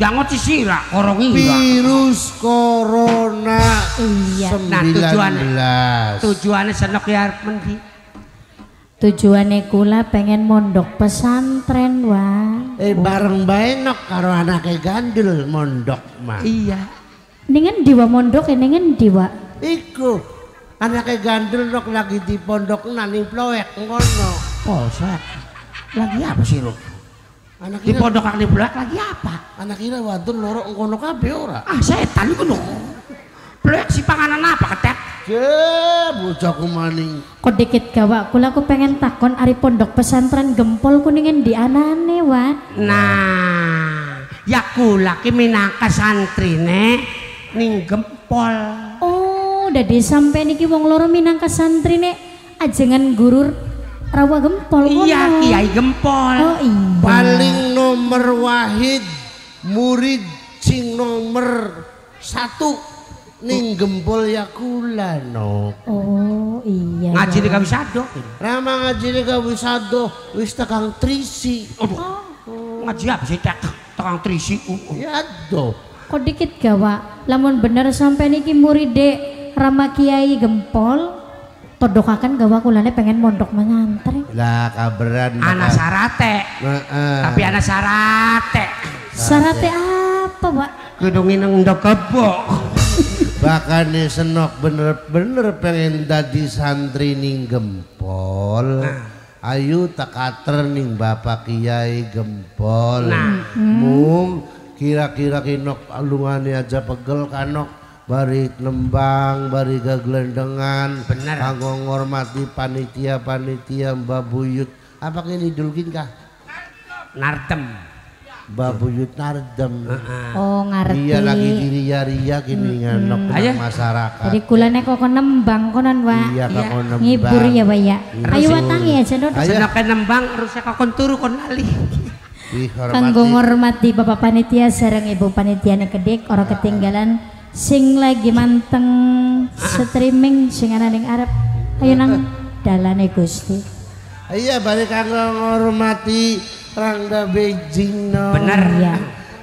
Jangan cisira korong iya. Virus corona Iya. Nah, tujuannya. 19. Tujuannya senok ya mendi. Tujuannya kula pengen mondok pesantren wah. Eh bareng bae nok karo anake gandul mondok mah. Iya. Ningen diwa mondok ya ningen diwa. Iku anake gandul nok lagi di pondok naning ploek ngono. Oh, saya. Lagi apa sih lu? Anak Di pondok di belak lagi apa? anak kira wadon loro ngono kabeh ora. Ah, setan iku lho. Belak si panganan apa ketek? Je bocah kumaning. Kok dikit gawa kula aku pengen takon ari pondok pesantren gempol kuningen di anane wah. Nah, ya kula ki minangka santrine ning gempol. Oh, dadi sampe niki wong loro minangka santrine ajengan gurur rawa gempol Iya, kono. Kiai Gempol. Oh iya. Paling nomor wahid murid sing nomor satu ning gempol ya kula no. Oh iya. Ngaji di Wak. Kawisado. Rama ngaji ni kawisado wis tekang trisi. Aduh. Ngaji apa sih tek tukang trisi. Uh, uh. Ya do. Kok dikit gawa. Lamun bener sampe niki muride Rama Kiai Gempol todokakan gawa kulane pengen mondok menyantren. Lah kabaran Anak sarate. Heeh. Tapi anak sarate. Syaratnya apa, Pak? Kudu ngineng ndok kebok. Bakane senok bener-bener pengen dadi santri ning gempol. Ayu tekater ning Bapak Kiai Gempol. Nah. Mung kira-kira kinok alungane aja pegel kanok bari nembang bari gagelendengan Bener. kanggo ngormati panitia-panitia Mbak Buyut apa kini dulkin kah Nardem. Mbak Buyut Nardem Oh, ngerti. Iya lagi diria-ria gini nganok Ayo. nang masyarakat. Jadi kulane kok nembang konon, Pak. Iya kak Iya. nembang. Ngibur ya, Pak ya. Ayo Ngibur. watangi aja, Dot. Ayo. Senok nembang rusak kon turu kon lali. Dihormati. Kanggo ngormati Bapak panitia sareng Ibu panitiane kedik ora ketinggalan sing lagi manteng streaming sing ana ning arep. Ayo nang [laughs] dalane Gusti. Iya balik kanggo ngormati Rangda Beijing no. Bener. Iya.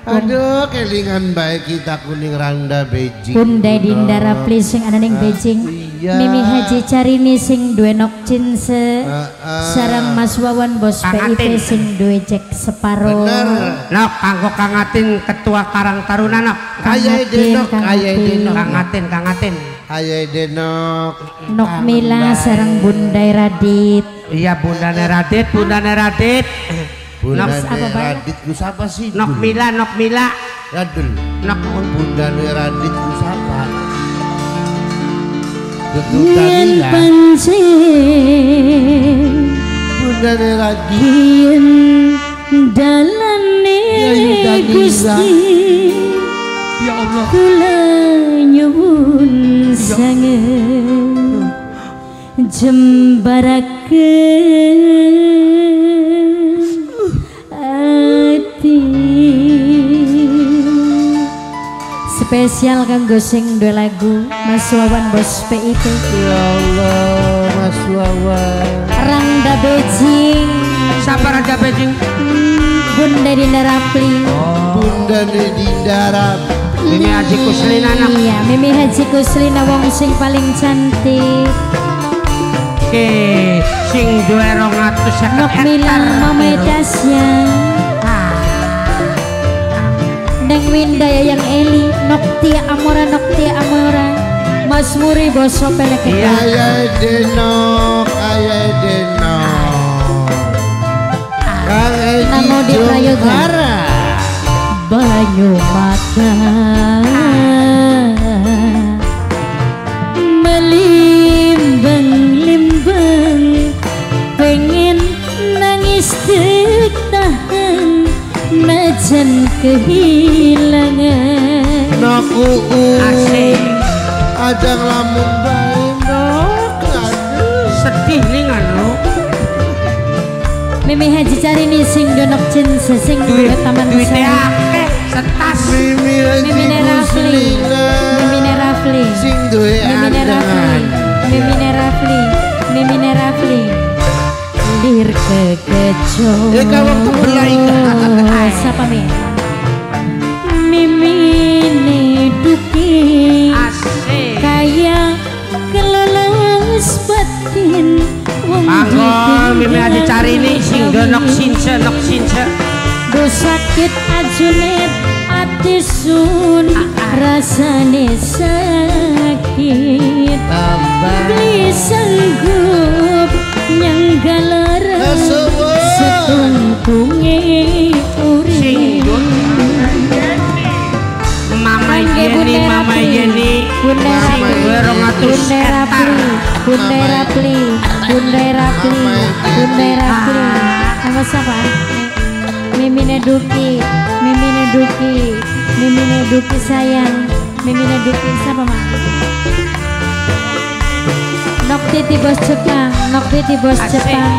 Aduh kelingan baik kita kuning Rangda Beijing. Bunda Dindara please sing ana ning Beijing. Iya. Mimi Haji Carini sing duwe nok cinse. Heeh. Sareng Mas Wawan bos PIP sing duwe cek separo. Bener. Nok kanggo kangatin ketua Karang Taruna nok. Kaya Atin, denok, Atin. denok. Kangatin, kangatin. Ayo denok. Nok Mila sareng Bunda Radit. Iya Bunda Neradit, Bunda Neradit. Bunda Nok, apa, Bay? Radit ku siapa sih? nok? Mila, nok Mila. Radul. Nok Bunda Radit ku siapa? Yen Mila. pancing Bunda Radit. yen dalane. Gusti Ya Allah. kula nyuwun sange jembaraken spesial kanggo sing duwe lagu Mas Wawan Bos PIP Ya Allah, Mas Wawan. Rangda Beijing Siapa Raja Beijing? Bunda Dinda Rapli Bunda Dinda Rapli. Mimi Haji Kuslina anak. Iya Mimi Haji Kuslina wong sing paling cantik Oke, sing duwe 250 Nok Milang Mama Dasya Neng Winda yang Eli Noktia Amora Noktia Amora Mas Muri Boso Pelek. Ayah denok, ayah denok. Kang Edi. Jonghara. Banyu mata Melimbang-limbang Pengen nangis dek tahan Najan kehilangan Uu. Asik. Ajang lamun bae. Sedih nih nganu. Mimi Haji cari nih sing donok cinsa sing duwe taman akeh setas. Mimi Haji Mimi Rafli. Mimi Rafli Sing duwe Mimi Rafli. Mimi Rafli Mimi Rafli Lir kekeco Ya, kawang Mi? Mimi Wong Mangko Mimi ditinggal cari nih sing donok kawin. sinse nok sinse. Do sakit ajunet ati sun rasane sakit. Beli sanggup setungkunge Sing urip. Mama Bunda Mama Rapli. Bunda Rapli. duwe 200 Bunda. Rapli Bunda Rapli Bunda Rapli Bunda Rapli Nama siapa? Mimine Duki. Mimine Duki. Mimine Duki sayang. Mimine Duki siapa mak? Nok Titi bos Jepang. Nok Titi bos. Jepang.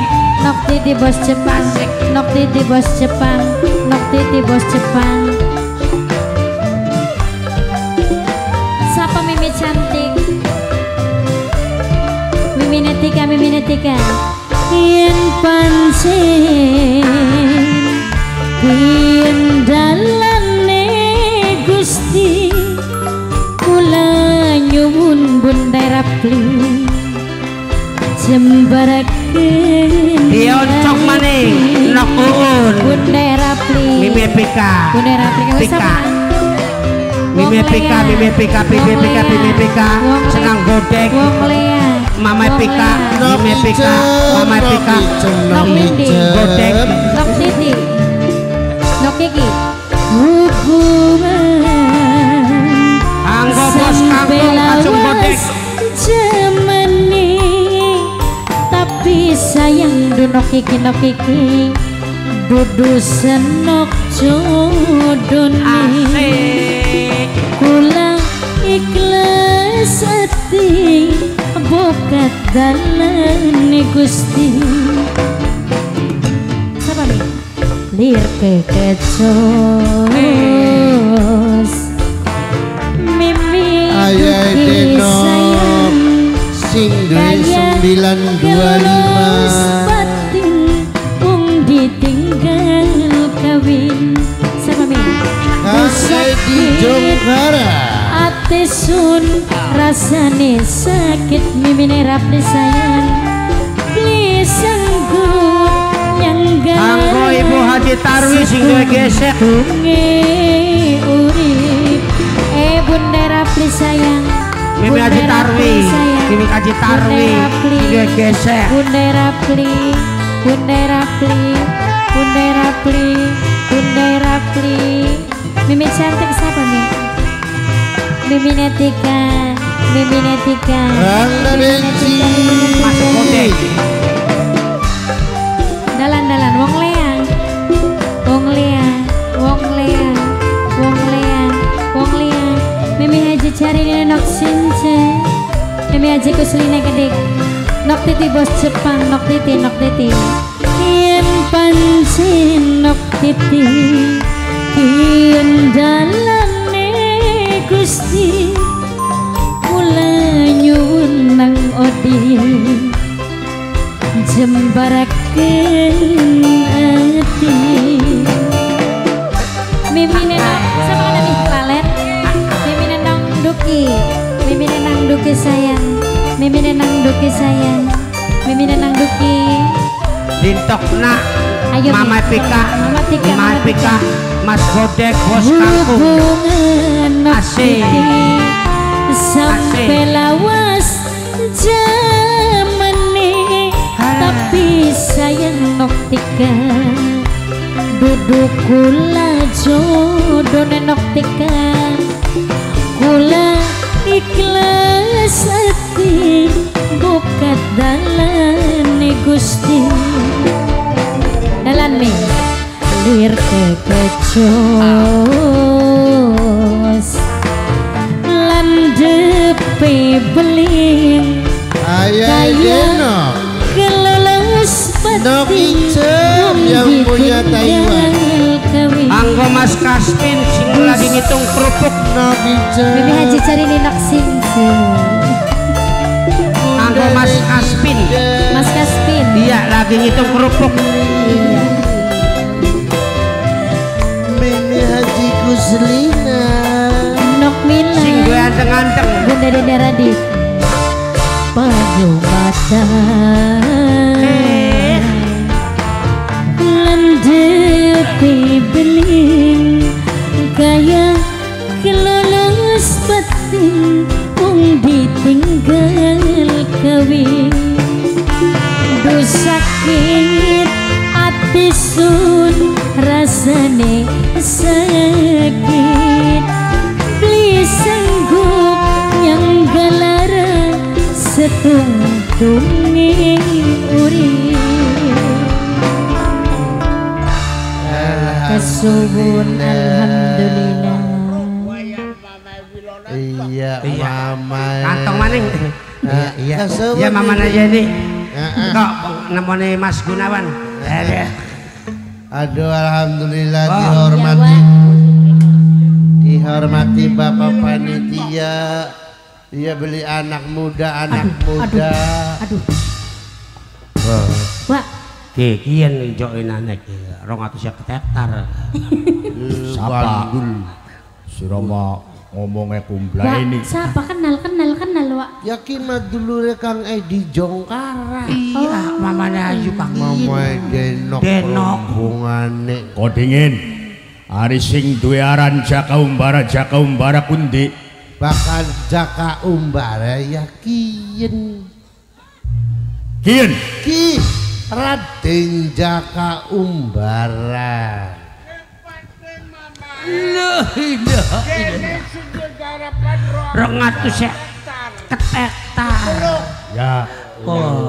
Nok Titi bos Jepang. Asik. Nok Titi bos Jepang. Nok Titi bos Jepang Mimi Netika, Mimi Netika. Yen pancen Yen dalane Gusti Kula nyuwun Bunda Rapli Jembaraken Dia oncok maning nok uun. Bunda Rapli Mimi Pika. Bunda Rapli Pika. Mimi Pika. Mimi Pika, Mimi Pika. Mimi Pika. Senang godek. Wong Lea Mama Pika. Mimi Pika, Mama Pika. Nok ijem. Godek. Nok Titi Nok Kiki Hubungan Anggo bos kangkung kacung godek. Jemeni Tapi sayang dunok kiki nok kiki Dudu senok jodone Asik. Kula ikhlas hati Bokat dalane Gusti Siapa nih? Lir kekecos Mimi sayang Sing duwe Kayak 925. batin Wong ditinggal kawin Siapa Mi? Kang Edi Jonghara. Ate sun rasane sakit mimine rapli sayang Please sanggup nyangga Anggo Ibu Haji Tarwi sing gesek. Tunge urip Eh bunda rapli sayang Mimi Haji Tarwi. Mimi Haji Tarwi. Duwe gesek. Bunda Rapli Bunda Rapli Bunda Rapli Bunda Rapli Mimi cantik siapa Mi? Mimi Netika Mimi Netika Rangga Denci. Mas Godek. Dalan-dalan Wong Lea Wong Lea Wong Lea Wong Lea Wong Lea Mimi Haji cari ini nok since. Mimi Haji kuselina gedek Nok titi bos Jepang Nok titi nok titi. Yen pancen nok titi. Yen dalane jembaraken ati mimine sama ada. Nih? Lalet lagi Mimin nang duki sayang. Mimin nang duki sayang. Mimin nang duki. Dintok nak. Ayo, Mama Mi. Pika. Mama Tika, Mama Mama Pika. Tika. Mas Godek bos kampung. Hubungan Asik. Sampai lawas nih Tapi sayang noktika Duduk kula jodoh noktika Kula ikhlas hati Bukat dalan gusti. Dalan nih Lir kekecos beling. Ayah Kaya Pati Icem yang punya Taiwan. Anggo Mas Kaspin sing lagi ngitung kerupuk Nok Icem. Bibi Haji cari ninak singse Anggo Mas Kaspin Mas Kaspin Iya lagi ngitung kerupuk Iya Mimi Haji Kuslina. Nok Mila Sing gue anteng-anteng Bunda Dede Radit Paduh mata Eh. Landepi beling Kaya kelulus batin Ung ditinggal kawin. Duh sakit hati sun rasane sakit. Beli sanggup yang galara setungtungi urip Kasubun Alhamdulillah Iya, Mama. Kantong maning Ah, Iya Kasubun Iya Mama ini. aja ah. Kok nemoni Mas Gunawan Aduh, alhamdulillah Oh. dihormati. Dihormati Bapak panitia. Dia beli anak muda, anak muda. Aduh Wah Kikian join anak Rong atau siapa hektar Sapa? Si Rama ngomongnya kumbla Wah ini. siapa kenal kenal kenal Wak Yakin mah dulu Kang Edi Jongkara. Iya mamanya Ayu Pak Mama Denok. Denok. Hubungane. Kok dingin? Ari sing duwe aran Jaka Umbara Jaka Umbara kundi. Bakal Jaka Umbara yakin. Kian, Ki Raden Jaka Umbara. Loh, iya. Rong atus sek ketetar. Ya,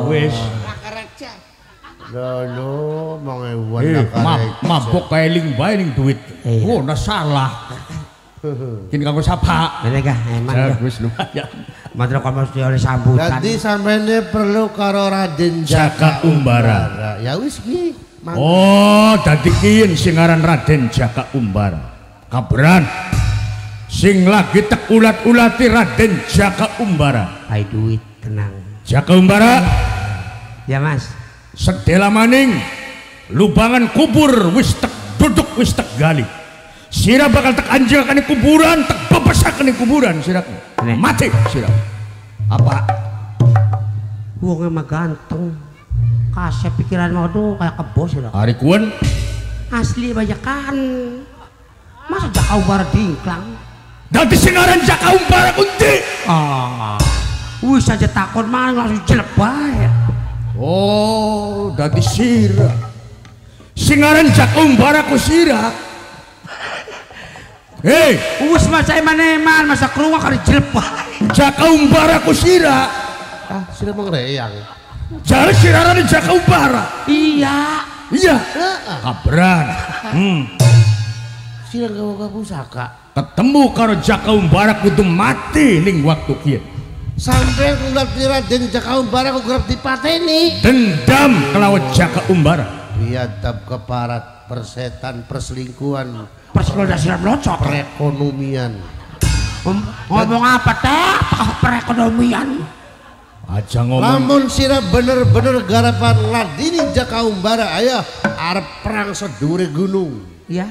wis. Lho, lho, mau ewan nakareja. Eh, Mabok kaya ling ning duit. Eh, oh, salah. Kini kanggo sapa? Ini kah emang Ya, ya wis lumayan. Mantro kamu mesti oleh sambutan Jadi sampeyan perlu karo Raden Jaka Umbara. Umbara. Ya wis ki. Oh, dadi kian sing aran Raden Jaka Umbara. Kaberan sing lagi tek ulat-ulati Raden Jaka Umbara. Hai duit tenang Jaka Umbara Ya mas sedela maning lubangan kubur wis tek duduk wis tek gali. Sira bakal tek anjakakan kuburan, tek bebesakan kuburan sira. Nih. Mati sira. Apa? Wong emang ganteng Kasih pikiran mau tuh kayak kebos ya Hari kuan Asli bajakan Masa jakau bar dingklang dadi sing aran Jaka Umbara kunti. Ah Wih saja takut mah langsung jelek bae Oh, dadi sira. Sing aran Jaka Umbara ku sira. Hei, Wis masa eman-eman masa keruang kali jelek bae Jaka Umbara ku sira. Ah, sudah mengreyang. Jare sirarane Jaka Umbara. Iya Iya. Kabran. Hmm. Sira gawa pusaka. Ketemu karo Jaka Umbara kudu mati ning waktu kieu. Sampai ngerti Raden Jaka Umbara kok kerap dipateni. Dendam kelawan Jaka Umbara. Biadab keparat persetan perselingkuhan Siram locok perekonomian. Ngom- Ngomong apa teh Perekonomian Aja ngomong Lamun sira bener-bener garapan Ladini Jaka Umbara ayo arep perang sedure gunung. Iya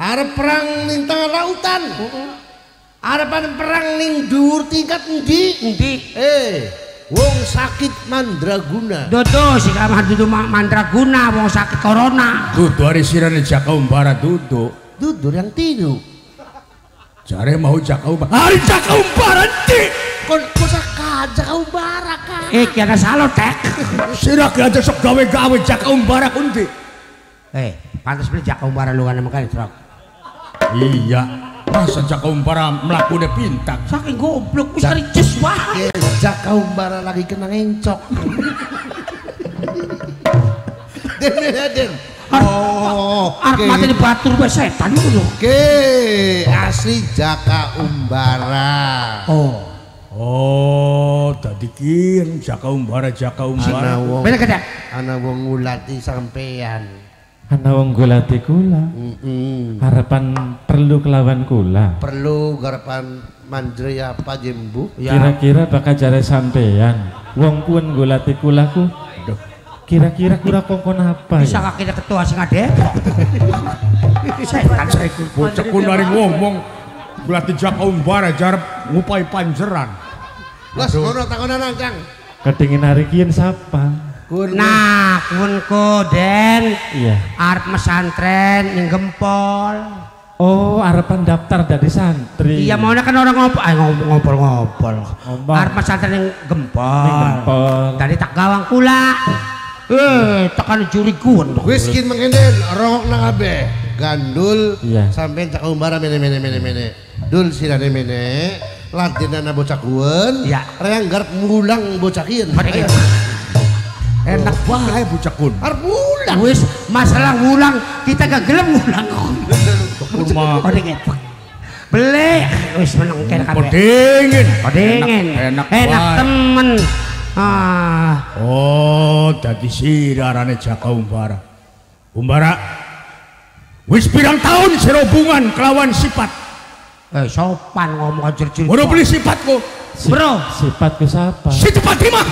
Arep perang ning tengah lautan. Arepan perang ning dhuwur tingkat endi? Endi? Eh, wong sakit mandraguna. Dodo si kamar dudu mandraguna wong sakit corona. Dudu hari sirane Jaka Umbara dudu. Dudur yang tiru. Jare mau Jaka Umbara. Hari Jaka Umbara enti. Kon kosa kaja kau baraka. Eh kira salo tek. Sira ki aja sok gawe-gawe Jaka Umbara kundi. Eh, pantas beli Jaka Umbara lu kan makanya truk. Iya. Masa Jaka Umbara mlakune pintak. Saking goblok wis ricis wae. Keja kau bara lagi kena ngencok. Den, den, den. Oh, Arep mati di batur wae setan lho. Oke, asli Jaka Umbara. Oh. Oh, tadi kian Jaka Umbara Jaka Ana Umbara. wong, Bener kada? ana wong ngulati sampean. Ana wong gulati kula. Mm-mm. Harapan perlu kelawan kula. Perlu garapan mandre apa jembu? Ya. Kira-kira bakal jare sampean. Wong pun gulati kula ku. Kira-kira kura kongkon apa Bisa ya? kaki ketua sing ade. Setan saya iku. Bocah kunari ngomong. Berarti Jaka Umbara jarep ngupai panjeran. Las ngono takonan Kang. Kedingin hari kian sapa? Kun Nah, kunku Den Iya. arep mesantren ning Gempol. Oh, harapan daftar dari santri. Iya mau kan orang ngobrol, eh ngobrol ngobrol ngobrol. Ngobrol. Arep mesantren ning Gempol. Gempol. Tadi tak gawang kula. Eh, tekan juri kuwen. wis kin mengenden rongok nang abe. Gandul Iya. sampean Jaka Umbara mene mene mene mene. Dul sirane mene. Latihan bocah kuwen. Iya. Reang garap mulang bocah gitu. Enak wae bocah kun. Arep mulang. Wis masalah ngulang kita gak gelem ngulang. Mah Pada gitu. Beli, wis meneng kene kabeh. Kodingin. Kodingin. Enak, enak, Enak temen. Ah, Oh, dadi sirarane Jaka Umbara. Umbara. Wis pirang tahun sira hubungan kelawan sifat. eh sopan ngomong jujur. Ora beli sifatku. Si- Bro. Sifatku sapa? Siti Fatimah.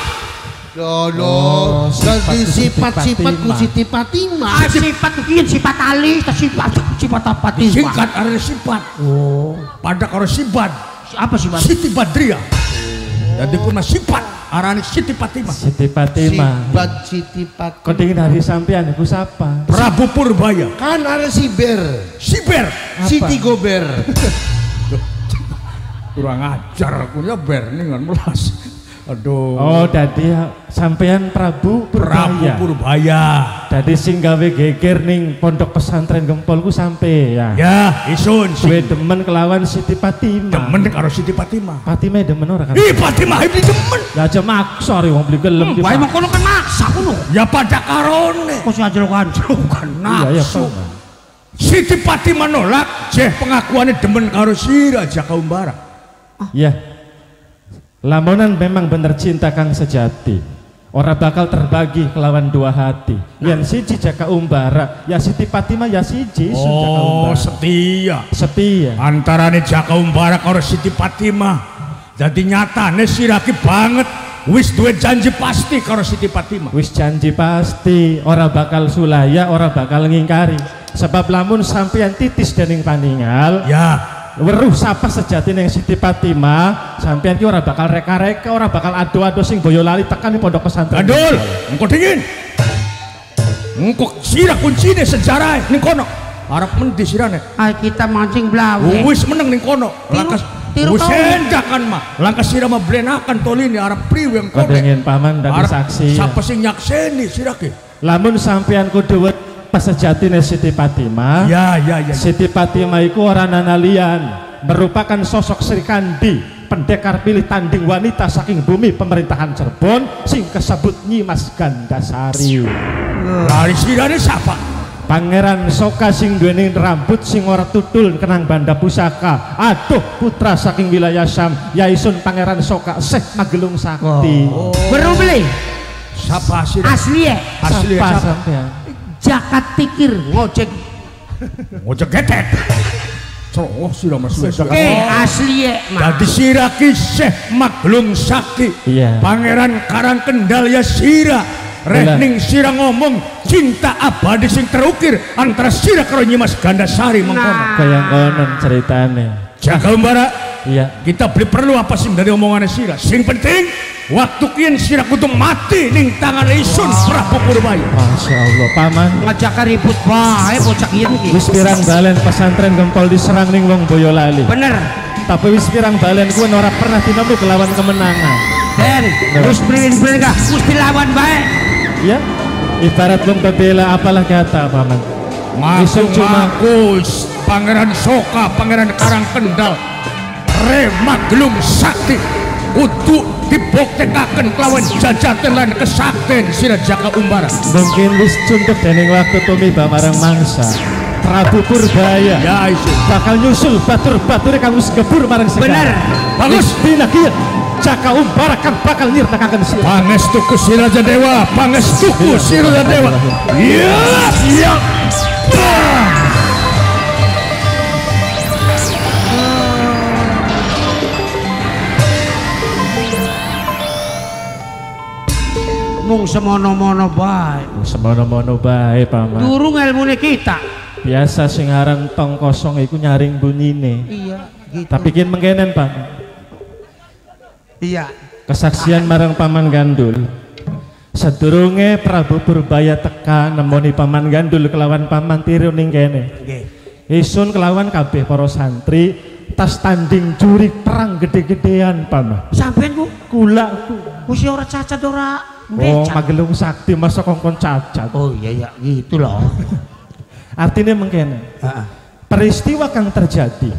Dono, Oh, dadi sifat sifat-sifatku Siti Siti Fatimah. Ah, sifat kian sifat tas sifat sifat apa tiba? Singkat arane sifat. Oh, Pada karo sifat. apa sih mas? Siti Badriah. Jadi kuna sifat arane Siti Fatimah. Siti Fatimah. Sifat Siti Fatimah. Kedingin hari sampean iku sapa? Prabu Purbaya. Kan ada Siber, Siber. Siti Gober. [laughs] Kurang ajar aku ya ber ningan melas. Aduh. Oh, dadi sampean Prabu Prabu Purbaya. Purbaya. Dadi sing gawe geger ning pondok pesantren Gempol ku sampean. Ya, isun sing demen kelawan Siti Fatimah. demen karo Siti Fatimah. Fatimah demen ora kan? Ih, Fatimah iki demen. Ya aja maksa ri wong beli gelem Hmm, Wae mau kono kan maksa kono. Ya pada karone. Kok sing ajrokan kan Iya ya, Nafsu. Pak. Siti Fatimah nolak, jeh pengakuannya demen karo Sira Jaka Umbara. Ya. Lamunan memang bener cinta kang sejati. Ora bakal terbagi kelawan dua hati. Yang siji Jaka Umbara, ya Siti Fatimah ya siji Oh, setia. Setia. Antarane Jaka Umbara karo Siti Fatimah. Jadi nyatane siraki banget wis duwe janji pasti karo Siti Fatimah. Wis janji pasti ora bakal sulaya, ora bakal ngingkari. Sebab lamun sampeyan titis dening paningal, Ya, weruh sapa sejati ning Siti Fatimah, sampeyan ki ora bakal reka-reka, ora bakal ado-ado sing Boyolali tekan di pondok pesantren. Gandul, engko dingin. Engko sira kuncine sejarah ning kono. Arep mendi sirane. Ay kita mancing belawe. Wis meneng ning kono. Wis tahun. endakan mah. Langkas sira mah blenakan tolini arep priwe engko. Kadangin paman dari Arep saksi. Sapa sing nyakseni sirake? Lamun sampeyan kudu wet pas sejatine Siti Fatimah. Ya, ya, ya. Siti Fatimah iku ora nanalian, merupakan sosok Sri Kandi, pendekar pilih tanding wanita saking bumi pemerintahan Cirebon sing kesebut Nyimas Gandasari. Lari sirane sapa? Pangeran Soka sing duweni rambut sing ora tutul kenang banda pusaka. Aduh putra saking wilayah Syam, Yaisun Pangeran Soka Syekh Magelung Sakti. Baru beli Sapa sirane? asli ya. Asli ya? Jakat tikir ngojek. Ngojek getet. Cerowoh sira mas wis. Eh asli ya. Mak. Dadi sira ki Syekh Maglung Sakti. Iya. Pangeran Karang Kendal ya sira. Bener. Rening sira ngomong cinta abadi sing terukir antara sira karo Nyimas Gandasari mengkono. Nah. Kaya ngonon ceritane. Jaga Umbara Iya. Kita beli perlu apa sih dari omongan sira. Sing penting waktu kian sira kudu mati ning tangan isun Prabu Purbaya. Masya Allah, paman. ngajak ribut bae bocah ieu iki Wis pirang balen pesantren gempol diserang ning wong Boyolali. bener Tapi wis pirang balen kuwi ora pernah dinemu kelawan kemenangan. Den wis brilin-brilin gak wis dilawan bae Ya, ibarat wong bebela apalah kata paman. Isun Ngaku cuma Pangeran Soka, Pangeran Karang Kendal, Remagelung Sakti untuk dibuktikaken kelawan jajatan lan kesakten sira Jaka Umbara. mungkin wis cuntuk dening waktu tumiba marang mangsa. Prabu Purbaya Ya isu. bakal nyusul batur-batur kang wis gebur marang segara. Bener. Bagus dina kieu. Jaka Umbara kan bakal nyirtakaken sira. Pangestuku si Raja Dewa, pangestuku si Raja Dewa. Iya, iya. Mung semono-mono bae Semono-mono bae paman. durung ilmune kita Biasa sing aran tong kosong iku nyaring bunyine. iya gitu Tapi kin mengkenen Pak. iya Kesaksian marang Paman Gandul. Sedurunge Prabu Purbaya teka nemoni Paman Gandul kelawan Paman Tiru ning kene. nggih Isun kelawan kabeh para santri tas tanding juri perang gede-gedean Paman. sampean ku Kula ku. wis ora cacat ora Oh, magelung sakti masa kongkon cacat. oh iya iya gitu loh [laughs] Artinya. Heeh. Peristiwa kang terjadi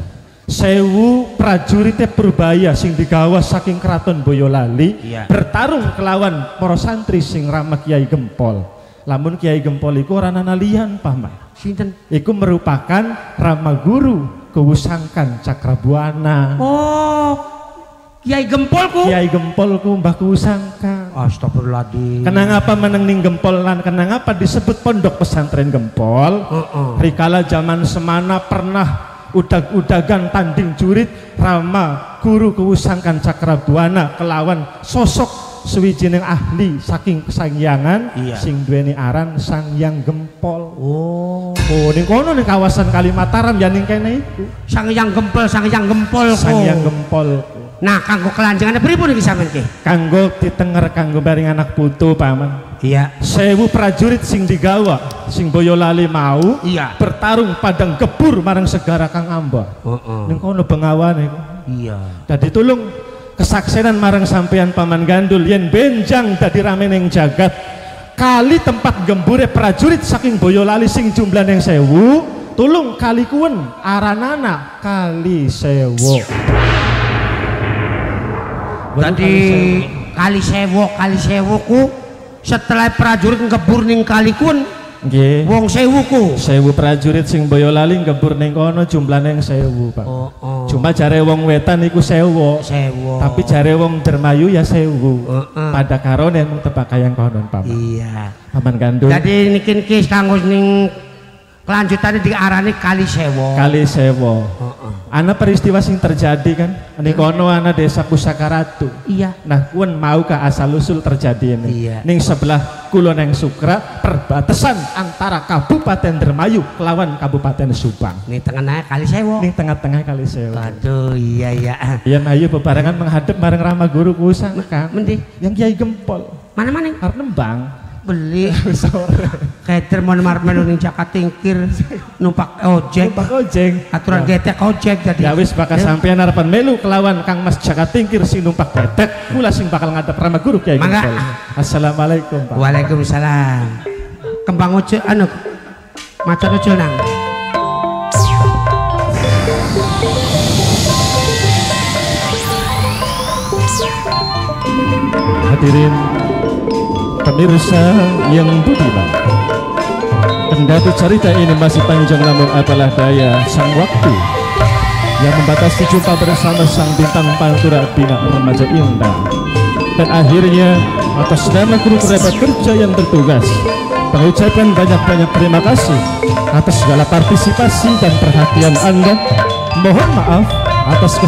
sewu prajurit Purbaya sing digawa saking keraton Boyolali Iya. bertarung kelawan para santri sing ramah Kiai Gempol. Lamun Kiai Gempol iku ora nanalian paman. sinten Iku merupakan rama guru kewusangkan Cakrabuana. oh Kiai Gempolku Kiai Gempol ku Mbah Kewusangkan. Astagfirullahaladzim Kenang apa meneng ning Gempol lan kenang apa disebut pondok pesantren Gempol? Heeh. Rikala zaman semana pernah udag-udagan tanding jurit Rama guru kewusangkan Cakrabuana kelawan sosok sewijining ahli saking kesangyangan Iya. sing duweni aran Sangyang Gempol. oh Oh, ning kono ning kawasan Kalimataram ya ning kene iku. sang yang gempol sang yang gempol Sangyang Gempol. Nah kanggo kelanjangan pripun iki sampean ki Kanggo ditenger kanggo baring anak putu paman. iya Sewu prajurit sing digawa sing Boyolali mau Iya. bertarung padang gebur marang segara Kang Amba. heeh Ning kono bengawan iku. iya Dadi tulung kesaksenan marang sampean paman gandul yen benjang dadi rame ning jagat kali tempat gembure prajurit saking Boyolali sing jumlah yang sewu tulung kali kuwen aranana kali sewu Tadi kali sewo kali sewuku. Setelah prajurit ngebur ning kali kun nggih. wong sewuku. Sewu prajurit sing Boyolali gebur ning kono jumlah yang sewu Pak. Oh oh. Cuma jare wong wetan iku sewu. Sewo tapi jare wong Dermayu ya sewu. Heeh. pada karone mung tebakayan konon paman iya. Paman gandul. Jadi nikin kis kanggo ning kelanjutannya diarani kali sewo kali sewo Heeh. ana peristiwa sing terjadi kan? Ning kono ana desa Pusakaratu iya. Nah kuen mau ke asal usul terjadi ini? Iya. ning sebelah kulon yang Sukra perbatasan antara Kabupaten Dermayu kelawan Kabupaten Subang. Ning tengahnya kali sewo ning tengah-tengah kali sewo aduh iya iya. Yan ayo bebarengan menghadap bareng Rama Guru Kusang kan? Mendi? Yang Kiai Gempol. Mana mana arep nembang beli. [laughs] Kater mau nomor melu ning Jakarta tingkir numpak ojek. Pak Ojeng aturan getek ojek jadi. Ya wis bakal sampean harapan melu kelawan Kang Mas Jaka Tingkir sing numpak betek kula sing bakal ngadep Rama Guru Kiai Mangga. Assalamualaikum Pak. Waalaikumsalam. Kembang ojo anu macan ojo nang. Hadirin pemirsa yang budiman. Kendati cerita ini masih panjang namun apalah daya sang waktu yang membatasi jumpa bersama sang bintang pantura bina remaja indah. Dan akhirnya atas nama kru kerabat kerja yang bertugas mengucapkan banyak-banyak terima kasih atas segala partisipasi dan perhatian Anda. Mohon maaf atas kes